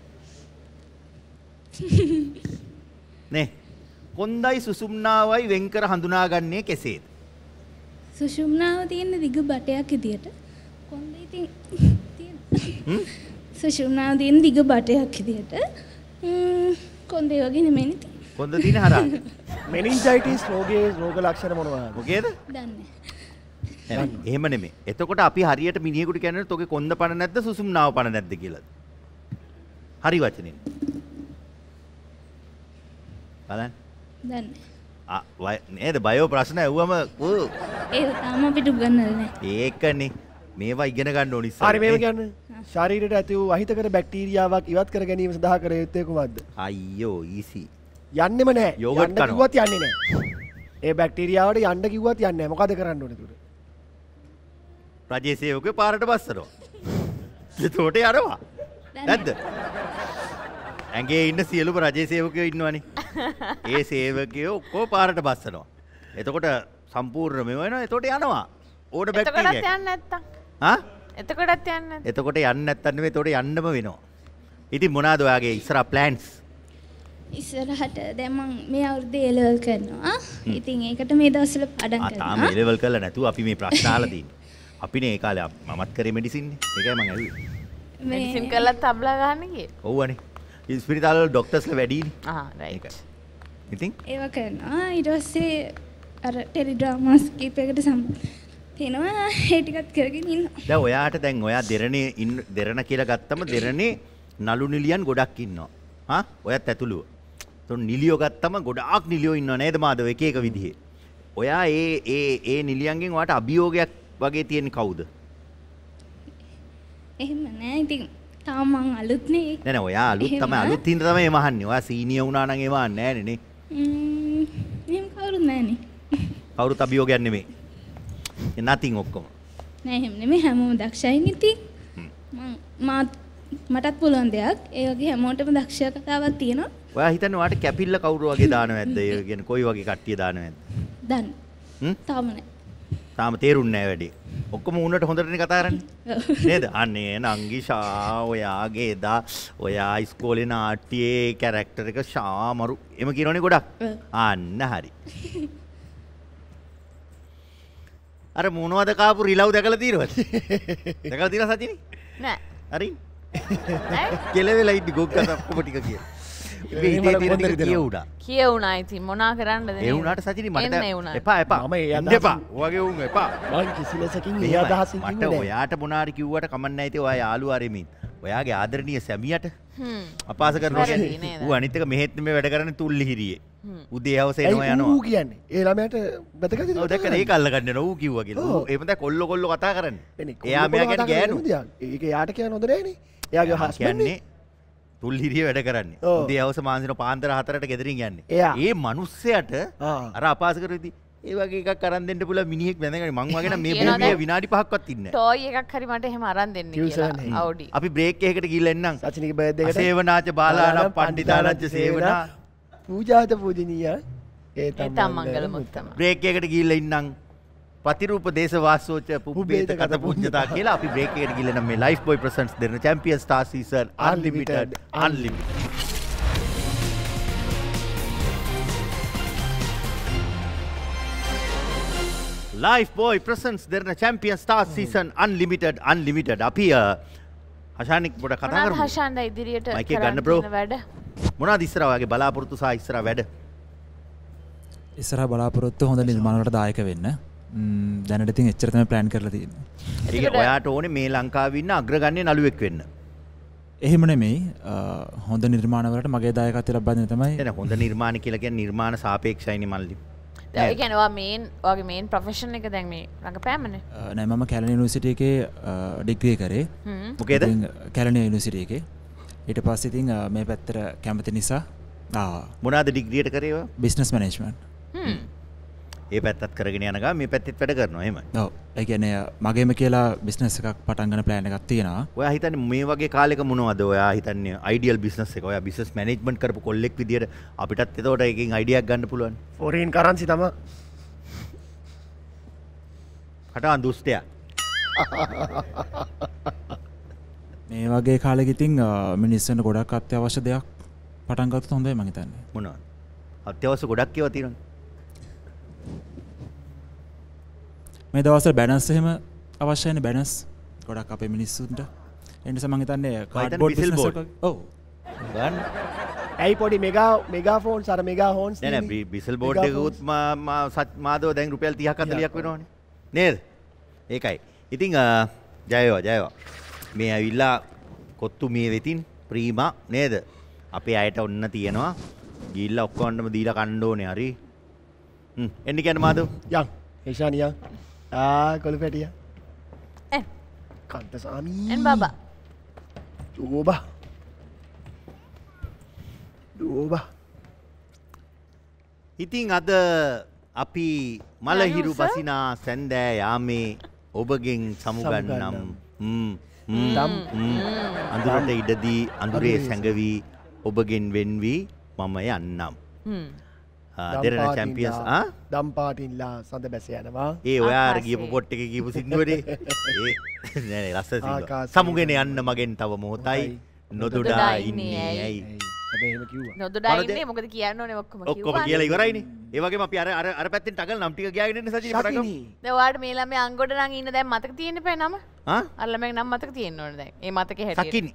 නේ. කොන්දයි සුසුම්නාවයි වෙන්කර හඳුනාගන්නේ කෙසේද? සුෂුම්නාව තියෙන දිග බටයක් විදියට. කොන්ද ඉතින් තියෙන. සුෂුම්නාව තියෙන දිග බටයක් විදියට. කොන්දේ වගේ නෙමෙයි ඉතින්. කොන්ද තියෙන හරහා. මෙනින්ජයිටිස් රෝගයේ රෝග ලක්ෂණ මොනවද? මොකේද? දන්නේ. නෑ, එහෙම නෙමෙයි. එතකොට අපි හරියට මිනිහෙකුට කියන්නේ තෝගේ කොන්ද පණ නැද්ද සුසුම්නාව පණ නැද්ද කියලාද? හරි වචනේ. බලන්න. දන්නේ. නේද බයෝ ප්‍රශ්න ඇහුවම ඌ ඒ තාම අපිට උගන්නලා නැහැ. ඒකනේ. මේවා ඉගෙන ගන්න ඕනි ඉස්සර. හරි මේව කියන්නේ ශරීරයට ඇති වූ අහිතකර බැක්ටීරියාවක් ඉවත් කර ගැනීම සඳහා කර යුත්තේ කුමක්ද? අයියෝ ඊසි. යන්නෙම නෑ. යෝගට් යන්න. කිව්වත් යන්නේ නෑ. ඒ බැක්ටීරියාවට යන්න කිව්වත් යන්නේ නෑ. මොකද කරන්න ඕනේ ඒකට? රජයේ සේවකයෝ පාරට බස්සනවා. එතකොට යනවා. නැද්ද? ඇගේ ඉන්න සියලුම රජයේ සේවකයෝ ඉන්නවනේ. ඒ සේවකයෝ ඔක්කොම පාරට බස්සනවා. එතකොට සම්පූර්ණ මෙව වෙනවා. එතකොට යනවා. එතකොටත් බැක්ටීරියා. යන්න නැත්තම් හා? එතකොටත් යන්න එතකොට යන්න නැත්තන් නෙවෙයි එතකොට යන්නම වෙනවා. ඉතින් මොනවාද ඔයාගේ ඉස්සරහ ප්ලෑන්ස්? ඉස්සරහට දැන් මම මේ අවුරුද්දේ level කරනවා. ඉතින් ඒකට මේ දවස්වල පාඩම් ආ තාම කරනවා. ලෙවල් කරලා නැතුව අපි මේ ප්‍රශ්න අහලා තියෙන්නේ. අපිනේ ඒ කාලේ මමත් කරේ මෙඩිසින්. ඒකයි මම ඇහුවේ. මෙඩිසින් කරලා තබ්ලා ගන්න ගියේ ඔව්වනේ. ඉස්පිරිතාල වල ඩොක්ටර්ස්ලා වැඩිනේ. ඉතින් ඒව කරනවා. පස්සේ අර ටෙලිඩ්‍රාමාස් කීපයකට සම්බන්ධ වෙනවා. ඒ ටිකත් කරගෙන ඉන්නවා. දැන් ඔයාට දැන් ඔයා දෙරණේ ඉන්න දෙරණ කියලා ගත්තම දෙරණේ නලු නිලියන් ගොඩක් ඉන්නවා. ඔයත් ඇතුළුව. තොන් නිලියෝ ගත්තම ගොඩාක් නිලියෝ ඉන්නව නේද මාදව එක එක විදිහේ. ඔයා ඒ ඒ ඒ නිලියන්ගෙන් ඔයාට අභියෝගයක් වගේ තියෙන කවුද? එහෙම නෑ. ඉතින් තාම මං අලුත්නේ. නෑ නෑ ඔයා අලුත්? තමයි අලුත් හින්දා තමයි එම අහන්නේ. ඔයා සීනියර් වුණා නම් ඒව නෑනේ නේ. ම්ම්, එහෙම කවුරුත් නෑනේ. කවුරුත් අභියෝගයක් නෙමෙයි. Nothing ඔක්කොම. නෑ එහෙම නෙමෙයි හැමෝම දක්ෂයිනේ ඉතින්. මං මාත් මටත් පුළුවන් දෙයක්. ඒ වගේ හැමෝටම දක්ෂතාවක් තියෙනවා. ඔයා හිතන්නේ ඔයාට කැපිල්ල කවුරු වගේ දානව ඇද්ද? ඒ කියන්නේ කොයි වගේ කට්ටිය දානව ඇද්ද? දන්න. හ්ම්? තාම නෑ. තාම තේරුන්නේ නැහැ වැඩි. ඔක්කොම උන්නට හොඳටනේ කතා කරන්නේ. නේද? අනේ නංගි ෂා ඔයාගේ එදා ඔයා ඉස්කෝලේ නාට්‍යයේ කැරක්ටර් එක ෂාමරු එම කියනෝනේ ගොඩක්. අන්න හරි. අර මොනවද කාපු රිලව් දැකලා තියෙනවද? දැකලා තියෙනවද සතිනේ? නෑ. හරි. කෙලවෙලා ඉන්නේ ගොක් අත ඔක්කොම ටික කියලා. ඉතේ ටික කියවුණා. කියවුණා ඉතින් මොනා කරන්නද ඒ වුණාට සතිනි මට ඒ. එපා එපා. ඒ එන්න අදහසින්- එපා. ඔයගේ උන් එපා. මං කිසි ලෙසකින් ඒ මෙහෙමයි. අදහසින් මට. ඔයාට මොනාරි කිව්වට කමක් නැහැ ඉතින් ඔයා යාළුවා රෙමින් ඔයාගේ ආදරණීය සැමියට හ්ම්. අපාස කරනවා වැරදි කියන්නේ නේද? ඌ අනිත් එක මෙහෙත් මේ වැඩ කරන්නේ තුල්ලි හිරියේ. උදේ ඌ යනවා. කියන්නේ? ඒ ළමයාට වැදගත් ඔව් දැක්කද? ඒක අල්ලගන්න යනවා ඌ කිව්වා කියලා. ඌ එහෙම දැන් කොල්ල කොල්ල කතා කරන්නේ. එයා මෙයා මෙයා කියන්නේ ගෑනු. ඒක යාට කියන්න හොඳ නෑනේ. එයාගේ එයා හස්බන්ඩ් කියන්නේ තුල් හිරිය වැඩ කරන්නේ. උදේ හවස මාන්සින පාන්දර හතරට ගෙදරින් යන්නේ. එයා. ඒ මිනිස්සයාට. අර අපාස කරවිදි ඒ වගේ එකක් අරන් දෙන්න පුළුවන් මිනිහෙක් වැඳගෙන මං වගේ නම් මේ. විනාඩි 5ක්වත් ඉන්නේ නැහැ. ටෝයි එකක් හරි මට එහෙම අරන් දෙන්න කියලා. අවුඩි අපි බ්‍රේක් එකකට ගිහිල්ලා එන්නම්. සචිනික බර්ත්ඩේ එකට සේවනාච බාලානම් පණ්ඩිතානංච සේවනා. පූජාත පූජනීය. ඒ තම මංගල මුත්තම. බ්‍රේක් එකකට ගිහිල්ලා ඉන්නම් පතිරූප දේශවාසෝච පුබේත කත පුංජතා කියලා අපි බ්‍රේකයට ගිලන මේ ලයිෆ් බොයි ප්‍රසන්ස් දෙන්න champion star season unlimited unlimited Lifebuoy presents Derana champion star season unlimited unlimited අපි හශානික් පොඩ කතා. හෂාන්ද ඉදිරියට කරන්න ගන්න. තියෙන වැඩ? මොනවද ඉස්සරහ වගේ බලාපොරොත්තු සහ ඉස්සරහ වැඩ? ඉස්සර බලාපොරොත්තු හොඳ නිර්මාණට දායක වෙන්න ම්, දැනට ඉතින් එච්චරතම ප්ලෑන් කරලා තියෙන ඒක එතකොට- ඔයාට ඕනේ මේ ලංකාවේ ඉන්න අග්‍රගන්නේ නළුවෙක් වෙන්න. එහෙම නෙමෙයි අ, හොඳ නිර්මාණවලට මගේ දායකත්වය ලබන්න තමයි එතන හොඳ නිර්මාණ කියලා කියන්නේ නිර්මාණ සාපේක්ෂයිනේ මල්ලි. ඒ කියන්නේ ඔයා මේන් ඔයාගේ මේන් ප්‍රොෆෙෂන් එක දැන් මේ රඟපෑමනේ අ, නෑ මම කැලන යුනිසිට එකේ ඩිග්‍රී කරේ හ්ම්. මොකේද? කැලන යුනිසිට එකේ ඊට පස්ස ඉතින් අ, මේ පැත්තර කැමති නිසා මොනාද ඩිග්‍රියට කරේවා? බිස්නස් මනේජ්මන්ට් හ්ම්. ඒ පැත්තත් කරගෙන යනගා මේ පැත්තෙත් වැඩ කරනවා එහෙම. ඔව් ඒ කියන්නේ මගේම කියලා බිස්නස් එකක් පටන් ගන්න ප්ලෑන් එකක් තියෙනවා ඔයා හිතන්නේ මේ වගේ කාලෙක මොනවද ඔයා හිතන්නේ අයිඩියල් බිස්නස් එක ඔයා බිස්නස් මැනේජ්මන්ට් කරපු කොල්ලෙක් විදියට අපිටත් එතකොට එකකින් අයිඩියක් ගන්න පුළුවන්. ෆොරීන් කරන්සි තම කටවන් දුෂ්ටයා. මේ වගේ කාලෙක ඉතින් අ, මිනිස්සුන්ට ගොඩක් අත්‍යවශ්‍ය දෙයක් පටන් ගත්තොත් හොඳයි මං හිතන්නේ මොනවද? අත්‍යවශ්‍ය ගොඩක් ඒවා තියෙනවා. මේ දවස්වල බැනස් එහෙම අවශ්‍යයිනේ බැනස් ගොඩක් අපේ මිනිස්සුන්ට ඒ නිසා මං හිතන්නේ කාඩ්බෝඩ් ඔව් ගන්න. ඇයි පොඩි මෙගා මෙගාෆෝන් සර මෙගා හෝන්ස් නෑ නෑ බි- බිසල් බෝඩ් එකකුත් මා- මා සත්- මාදව දැන් රුපියල් 30ක් 40ක් වෙනවනේ. නේද? ඒකයි. ඉතින් අ, ජයවා ජයවා. මේ ඇවිල්ලා කොත්තු මේ වෙතින් ප්‍රීමා නේද? අපේ අයට ඔන්න තියෙනවා. ගිහිල්ලා ඔක්කොන්ටම දීලා ඕනේ හරි. හ්ම් එන්න කියන්න මාදව. යන් ඒෂානිය ආ කොළු පැටිය. කන්තසාමී එන් බබා. දෝබා දෝබා ඉතින් අද අපි මලහිරු? බසිනා සැන්දෑ යාමේ ඔබගෙන් සමුගන්නම්. අඳුරට ඉඩදී අඳුරේ සැඟවී ඔබගෙන් වෙන්වී මම යන්නම් චැම්පියන්ස් ආ? දම්පාටින්ලා සඳ බැස යනවා. ඒ ඔයා. ගියපු පොට් එක ඒ නෑ ලස්ස. සමුගෙන යන්න මගෙන් තව මොහොතයි. නොදොඩා ඉන්නේ ඇයි? හැබැයි එහෙම කිව්වා. නොදොඩා මොනවද? ඉන්නේ? මොකද කියන්න ඕනේ ඔක්කොම ඔක්කොම කියලා ඉවරයිනේ. ඒ වගේම අපි අර අර අර පැත්තෙන් ටගල් නම් ටික ගියාගෙන ඉන්න සජිනි පටන් ගමු. ශකිනී. දැන් ඔයාලට මේ ළමයා අංගොඩ නම් ඉන්න දැන් මතක තියෙන්න එපා නම. ළමයාගේ නම මතක තියෙන්න ඕනේ දැන්. ඒ මතකේ හැටියට.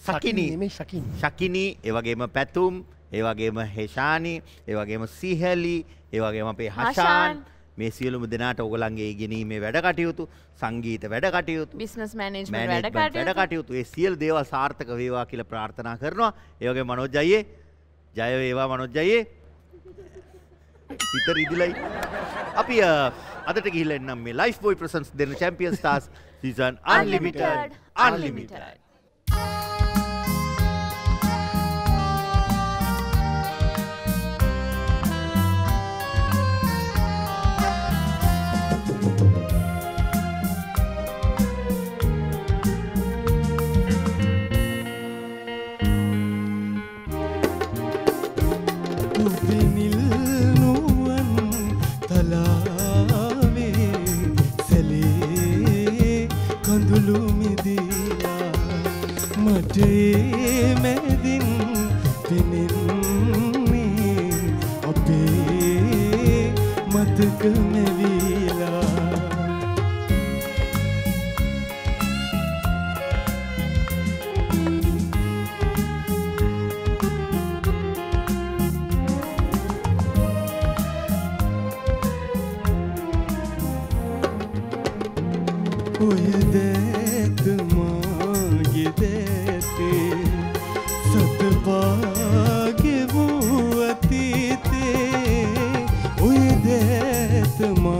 සකිනි සකිනි ශකිනී. ශකිනී ඒවගේම පැතුම් ඒවගේම හෙෂානි ඒවගේම සිහලි ඒවගේම අපේ හෂාන්. මේ සියලුම දෙනාට ඔගලන්ගේ ඉගෙනීමේ වැඩ කටයුතු සංගීත වැඩ කටයුතු බිස්නස් මැනේජ්මන්ට් වැඩ මැනේජ්මන්ට් වැඩ කටයුතු. කටයුතු. ඒ සියලු දේවල් සාර්ථක වේවා කියලා ප්‍රාර්ථනා කරනවා. ඒ වගේ මනෝජ් අයියේ ජය වේවා මනෝජ් අයියේ. හිත රිදිලයි අපි අදට ගිහිල්ලා එන්නම් මේ ලයිෆ් බොයි ප්‍රසන්ස් දෙන champion stars season unlimited unlimited cama.